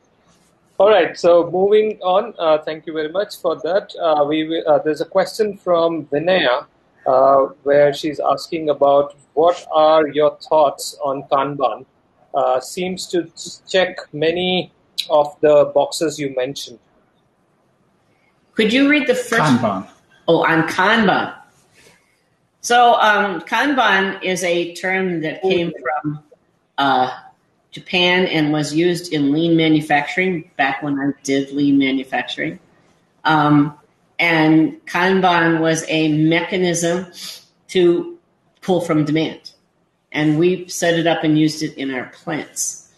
All right. So moving on. Uh, thank you very much for that. Uh, we uh, there's a question from Vinaya uh, where she's asking about what are your thoughts on Kanban. Uh, seems to check many of the boxes you mentioned. Could you read the first? Kanban. Oh, on Kanban. So um, Kanban is a term that came from uh, Japan and was used in lean manufacturing back when I did lean manufacturing. Um, and Kanban was a mechanism to pull from demand. And we set it up and used it in our plants.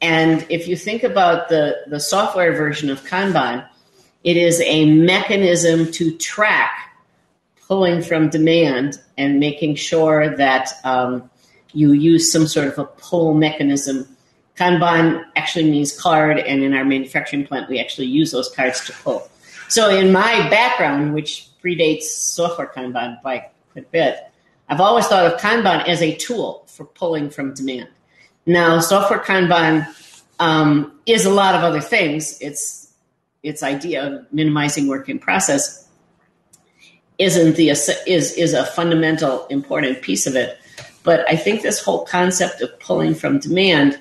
And if you think about the, the software version of Kanban, it is a mechanism to track pulling from demand and making sure that um, you use some sort of a pull mechanism. Kanban actually means card, and in our manufacturing plant, we actually use those cards to pull. So, in my background, which predates software Kanban by quite a bit, I've always thought of Kanban as a tool for pulling from demand. Now, software Kanban um, is a lot of other things. It's its idea of minimizing work in process isn't the is is a fundamental important piece of it. But I think this whole concept of pulling from demand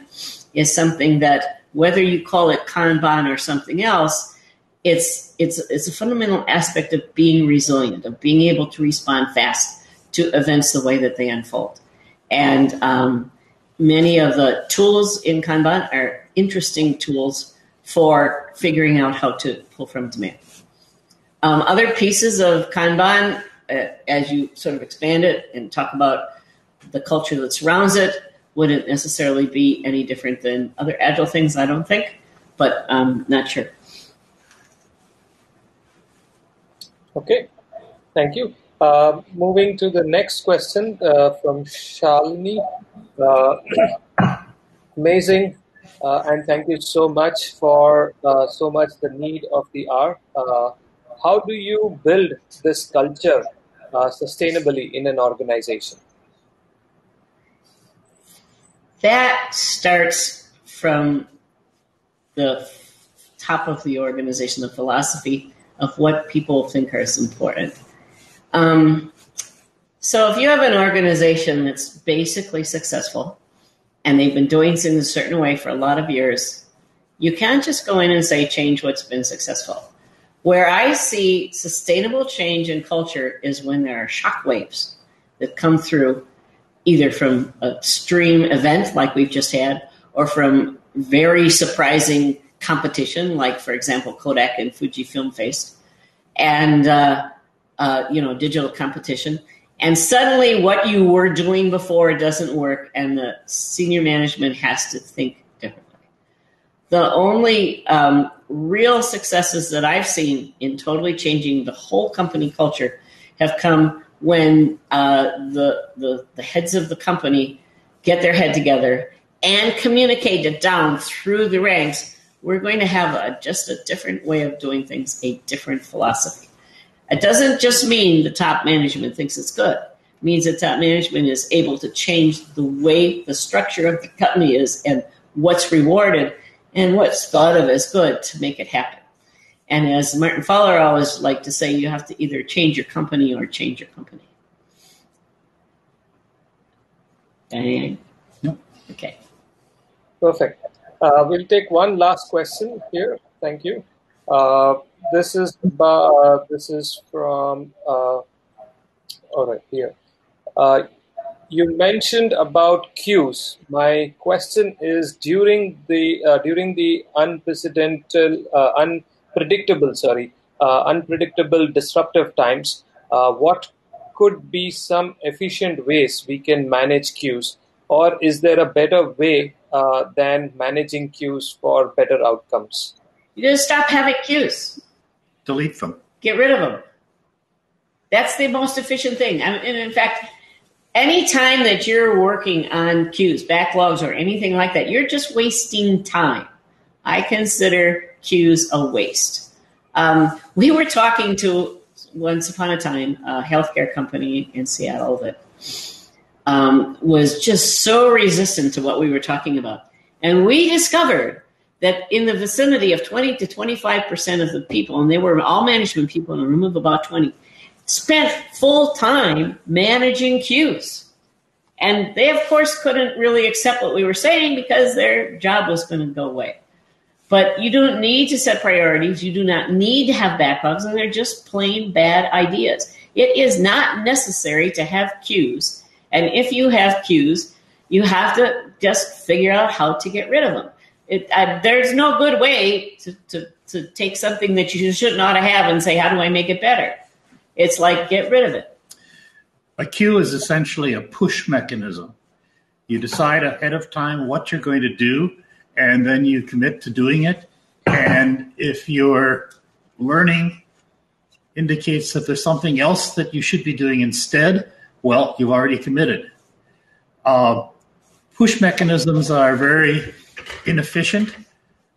is something that whether you call it Kanban or something else, it's it's it's a fundamental aspect of being resilient, of being able to respond fast to events the way that they unfold. And um, many of the tools in Kanban are interesting tools for figuring out how to pull from demand. Um, other pieces of Kanban, uh, as you sort of expand it and talk about the culture that surrounds it, wouldn't necessarily be any different than other agile things, I don't think, but I'm um, not sure. Okay, thank you. Uh, moving to the next question uh, from Shalini. Uh, amazing uh, and thank you so much for uh, so much the need of the hour. Uh, how do you build this culture uh, sustainably in an organization? That starts from the top of the organization, the philosophy of what people think is important. Um, so if you have an organization that's basically successful, and they've been doing things a certain way for a lot of years, you can't just go in and say change what's been successful. Where I see sustainable change in culture is when there are shock waves that come through either from a stream event like we've just had or from very surprising competition like for example Kodak and Fujifilm faced and uh, uh, you know digital competition and suddenly what you were doing before doesn't work and the senior management has to think differently. The only um, real successes that i've seen in totally changing the whole company culture have come when uh, the, the, the heads of the company get their head together and communicate it down through the ranks. We're going to have a, just a different way of doing things a different philosophy it doesn't just mean the top management thinks it's good. It means that top management is able to change the way the structure of the company is and what's rewarded and what's thought of as good to make it happen. And as Martin Fowler always liked to say, you have to either change your company or change your company. Anything? No. Okay. Perfect. Uh, we'll take one last question here. Thank you. Uh, this is uh, this is from uh, all right here. Uh, you mentioned about queues. My question is during the uh, during the unprecedented, uh, unpredictable, sorry, uh, unpredictable, disruptive times. what could be some efficient ways we can manage queues, or is there a better way than managing queues for better outcomes? You just stop having queues. Delete them. Get rid of them. That's the most efficient thing. And in fact, anytime that you're working on queues, backlogs, or anything like that, you're just wasting time. I consider queues a waste. Um, we were talking to once upon a time a healthcare company in Seattle that um, was just so resistant to what we were talking about. And we discovered that in the vicinity of 20 to 25% of the people, and they were all management people in a room of about 20, spent full time managing queues. And they, of course, couldn't really accept what we were saying because their job was going to go away. But you don't need to set priorities. You do not need to have backlogs, and they're just plain bad ideas. It is not necessary to have queues. And if you have queues, You have to just figure out how to get rid of them. It, uh, there's no good way to, to, to take something that you shouldn't have and say, how do I make it better? It's like, get rid of it. A queue is essentially a push mechanism. You decide ahead of time what you're going to do, and then you commit to doing it. And if your learning indicates that there's something else that you should be doing instead, well, you've already committed. Uh, push mechanisms are very inefficient.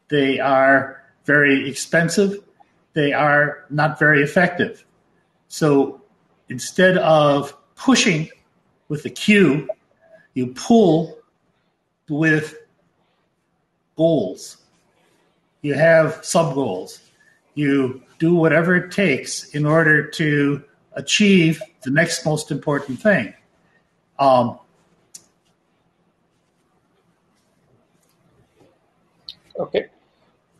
They are very expensive. They are not very effective. So instead of pushing with the queue, you pull with goals. You have sub goals. You do whatever it takes in order to achieve the next most important thing. Um, okay.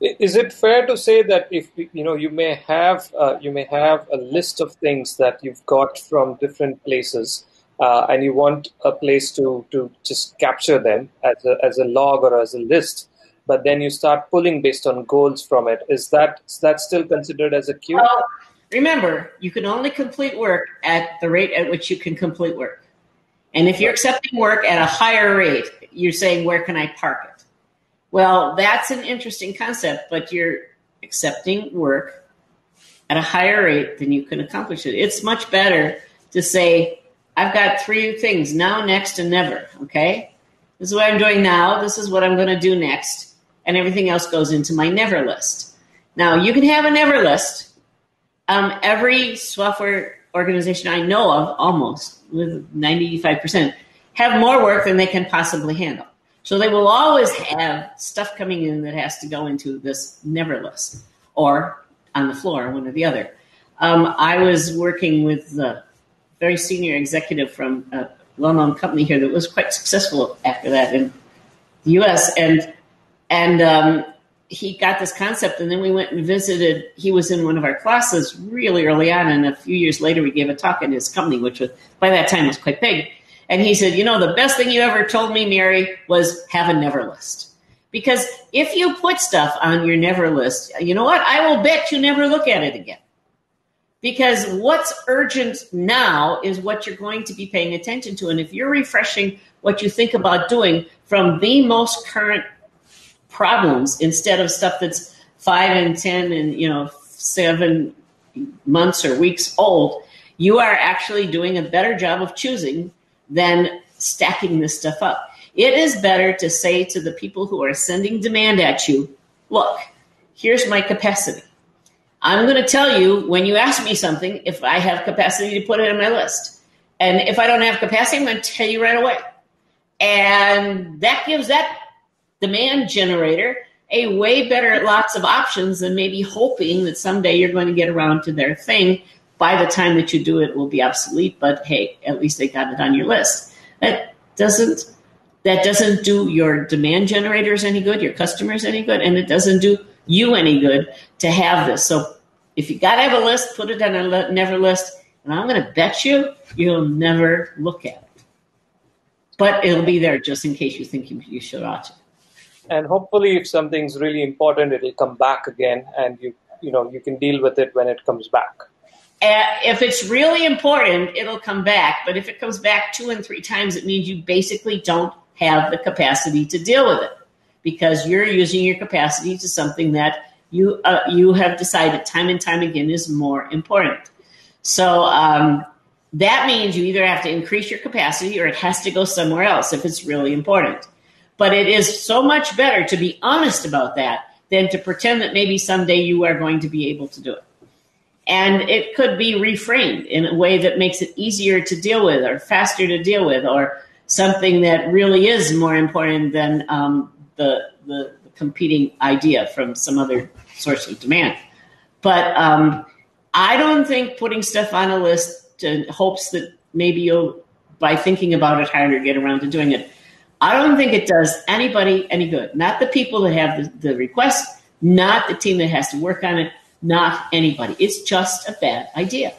Is it fair to say that if you know you may have uh, you may have a list of things that you've got from different places, uh, and you want a place to to just capture them as a as a log or as a list, but then you start pulling based on goals from it. Is that is that still considered as a queue? Well, remember, you can only complete work at the rate at which you can complete work. And if you're accepting work at a higher rate, you're saying, where can I park it? Well, that's an interesting concept, but you're accepting work at a higher rate than you can accomplish it. It's much better to say, I've got three things now, next, and never. Okay? This is what I'm doing now. This is what I'm going to do next. And everything else goes into my never list. Now, you can have a never list um, every software organization I know of, almost with 95%, have more work than they can possibly handle. So they will always have stuff coming in that has to go into this never list or on the floor, one or the other. Um, I was working with a very senior executive from a well-known company here that was quite successful after that in the U.S. and and um, he got this concept and then we went and visited he was in one of our classes really early on and a few years later we gave a talk in his company which was by that time was quite big and he said you know the best thing you ever told me mary was have a never list. Because if you put stuff on your never list you know what? I will bet you never look at it again. Because what's urgent now is what you're going to be paying attention to. And if you're refreshing what you think about doing from the most current problems instead of stuff that's five and ten and you know seven months or weeks old you are actually doing a better job of choosing than stacking this stuff up. It is better to say to the people who are sending demand at you look here's my capacity. I'm going to tell you when you ask me something if i have capacity to put it on my list. And if i don't have capacity i'm going to tell you right away. And that gives that demand generator a way better lots of options than maybe hoping that someday you're going to get around to their thing. By the time that you do it, it will be obsolete. But hey, at least they got it on your list. That doesn't that doesn't do your demand generators any good, your customers any good, and it doesn't do you any good to have this. So if you got to have a list, put it on a never list, and I'm going to bet you you'll never look at it. But it'll be there just in case you think you, you should watch it. and hopefully if something's really important it'll come back again and you you know you can deal with it when it comes back if it's really important it'll come back. But if it comes back two and three times it means you basically don't have the capacity to deal with it because you're using your capacity to something that you uh, you have decided time and time again is more important. So um, that means you either have to increase your capacity or it has to go somewhere else if it's really important. But it is so much better to be honest about that than to pretend that maybe someday you are going to be able to do it. And it could be reframed in a way that makes it easier to deal with or faster to deal with or something that really is more important than um, the, the, competing idea from some other source of demand. But um, I don't think putting stuff on a list in hopes that maybe you'll, by thinking about it harder, get around to doing it I don't think it does anybody any good. Not the people that have the, the request, not the team that has to work on it, not anybody. It's just a bad idea.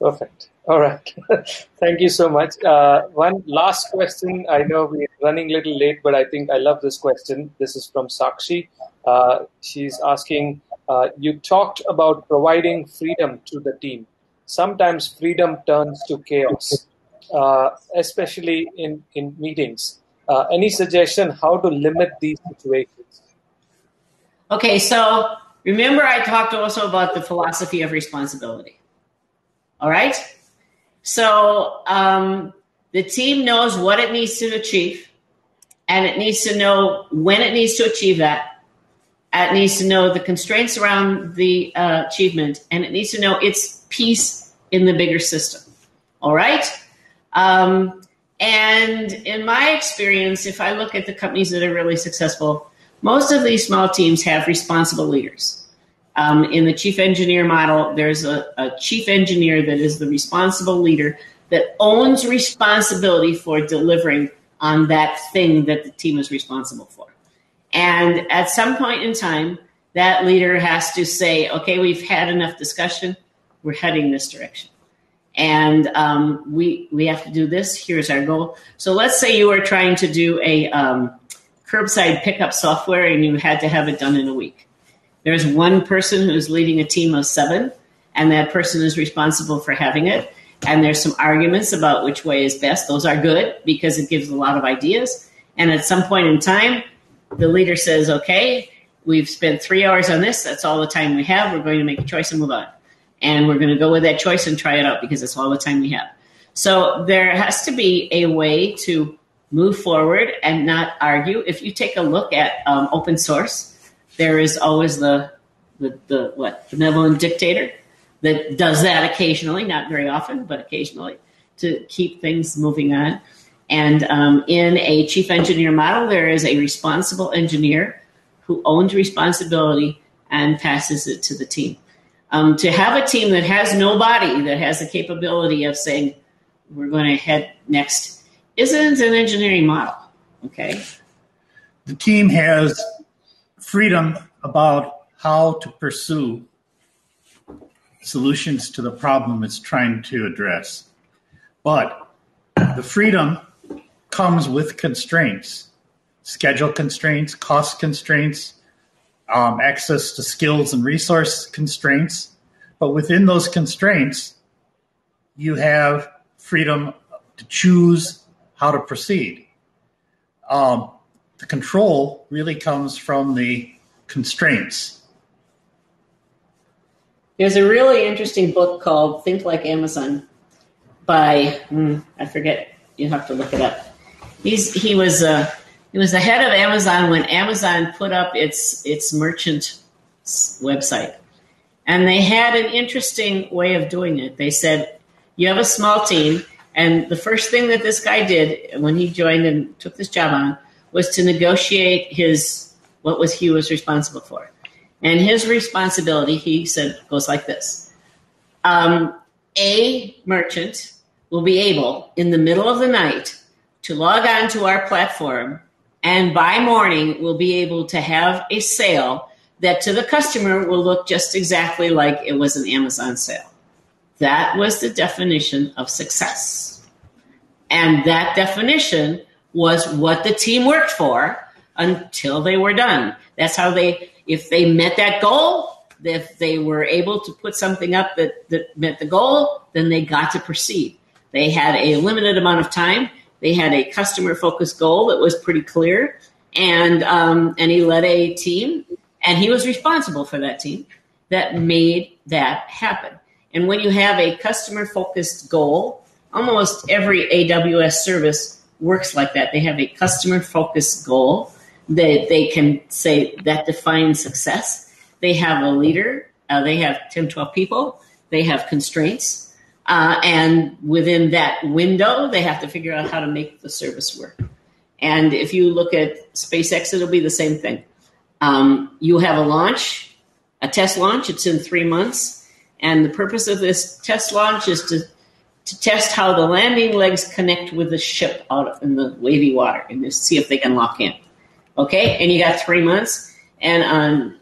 Perfect. All right. Thank you so much. Uh, one last question. I know we're running a little late, but I think I love this question. This is from Sakshi. Uh, she's asking uh, You talked about providing freedom to the team. Sometimes freedom turns to chaos, uh, especially in, in meetings. Uh, any suggestion how to limit these situations? Okay, so remember I talked also about the philosophy of responsibility. All right? So um, the team knows what it needs to achieve, and it needs to know when it needs to achieve that. It needs to know the constraints around the uh, achievement, and it needs to know its piece in the bigger system. All right? Um, and in my experience, if I look at the companies that are really successful, most of these small teams have responsible leaders. Um, in the chief engineer model, there's a, a chief engineer that is the responsible leader that owns responsibility for delivering on that thing that the team is responsible for. And at some point in time, that leader has to say, okay, we've had enough discussion. We're heading this direction. And um, we, we have to do this. Here's our goal. So let's say you are trying to do a um, curbside pickup software and you had to have it done in a week. There's one person who's leading a team of seven, and that person is responsible for having it. And there's some arguments about which way is best. Those are good because it gives a lot of ideas. And at some point in time, the leader says, okay, we've spent three hours on this. That's all the time we have. We're going to make a choice and move on. And we're going to go with that choice and try it out because that's all the time we have. So there has to be a way to move forward and not argue. If you take a look at um, open source, there is always the the, the what benevolent dictator that does that occasionally, not very often, but occasionally to keep things moving on. And um, in a chief engineer model, there is a responsible engineer who owns responsibility and passes it to the team. Um, to have a team that has nobody that has the capability of saying, we're going to head next, isn't an engineering model. Okay. The team has freedom about how to pursue solutions to the problem it's trying to address. But the freedom comes with constraints schedule constraints, cost constraints, um, access to skills and resource constraints. But within those constraints, you have freedom to choose how to proceed. Um, the control really comes from the constraints. There's a really interesting book called Think Like Amazon by hmm, I forget. You have to look it up. He's he was uh, he was the head of Amazon when Amazon put up its its merchant website, and they had an interesting way of doing it. They said you have a small team, and the first thing that this guy did when he joined and took this job on was to negotiate his what was he was responsible for. And his responsibility, he said, goes like this. Um, a merchant will be able, in the middle of the night, to log on to our platform and by morning will be able to have a sale that to the customer will look just exactly like it was an Amazon sale. That was the definition of success. And that definition was what the team worked for until they were done. That's how they, if they met that goal, if they were able to put something up that, that met the goal, then they got to proceed. They had a limited amount of time. They had a customer focused goal that was pretty clear. And, um, and he led a team and he was responsible for that team that made that happen. And when you have a customer focused goal, almost every AWS service works like that. They have a customer focused goal that they can say that defines success. They have a leader, uh, they have 10, 12 people, they have constraints. Uh, and within that window, they have to figure out how to make the service work. And if you look at SpaceX, it'll be the same thing. Um, you have a launch, a test launch, it's in three months. And the purpose of this test launch is to to test how the landing legs connect with the ship out in the wavy water and just see if they can lock in. Okay, and you got three months, and on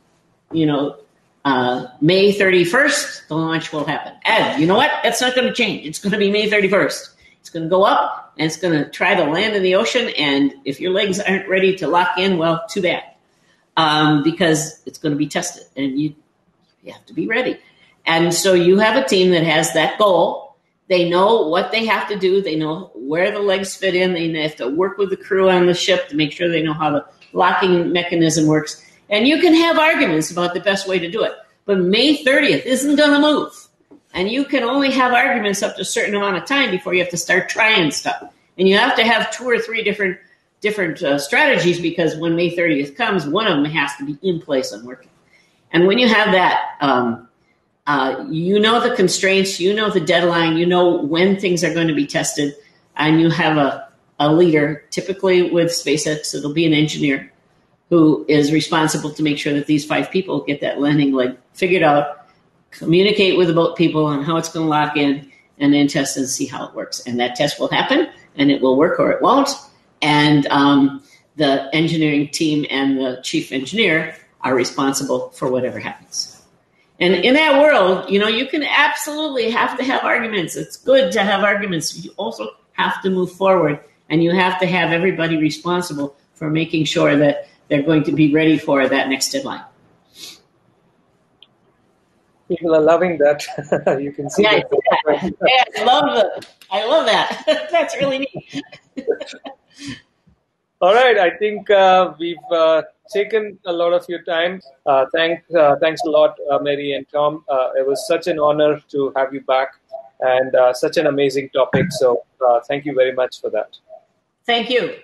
you know uh, May 31st, the launch will happen. And you know what? That's not going to change. It's going to be May 31st. It's going to go up and it's going to try to land in the ocean. And if your legs aren't ready to lock in, well, too bad. Um, because it's going to be tested and you, you have to be ready. And so you have a team that has that goal. They know what they have to do. They know where the legs fit in. They have to work with the crew on the ship to make sure they know how the locking mechanism works. And you can have arguments about the best way to do it. But May 30th isn't going to move. And you can only have arguments up to a certain amount of time before you have to start trying stuff. And you have to have two or three different different uh, strategies because when May 30th comes, one of them has to be in place and working. And when you have that, um, uh, you know the constraints, you know the deadline, you know when things are going to be tested, and you have a, a leader, typically with SpaceX, it'll be an engineer who is responsible to make sure that these five people get that landing leg figured out, communicate with the boat people on how it's going to lock in, and then test and see how it works. And that test will happen, and it will work or it won't. And um, the engineering team and the chief engineer are responsible for whatever happens. And in that world, you know, you can absolutely have to have arguments. It's good to have arguments. You also have to move forward, and you have to have everybody responsible for making sure that they're going to be ready for that next deadline. People are loving that. you can see. Yeah, that. yeah, I love it. I love that. That's really neat. All right, I think uh, we've uh, taken a lot of your time. Uh, uh, thanks a lot, uh, Mary and Tom. Uh, it was such an honor to have you back, and such an amazing topic. So, thank you very much for that. Thank you.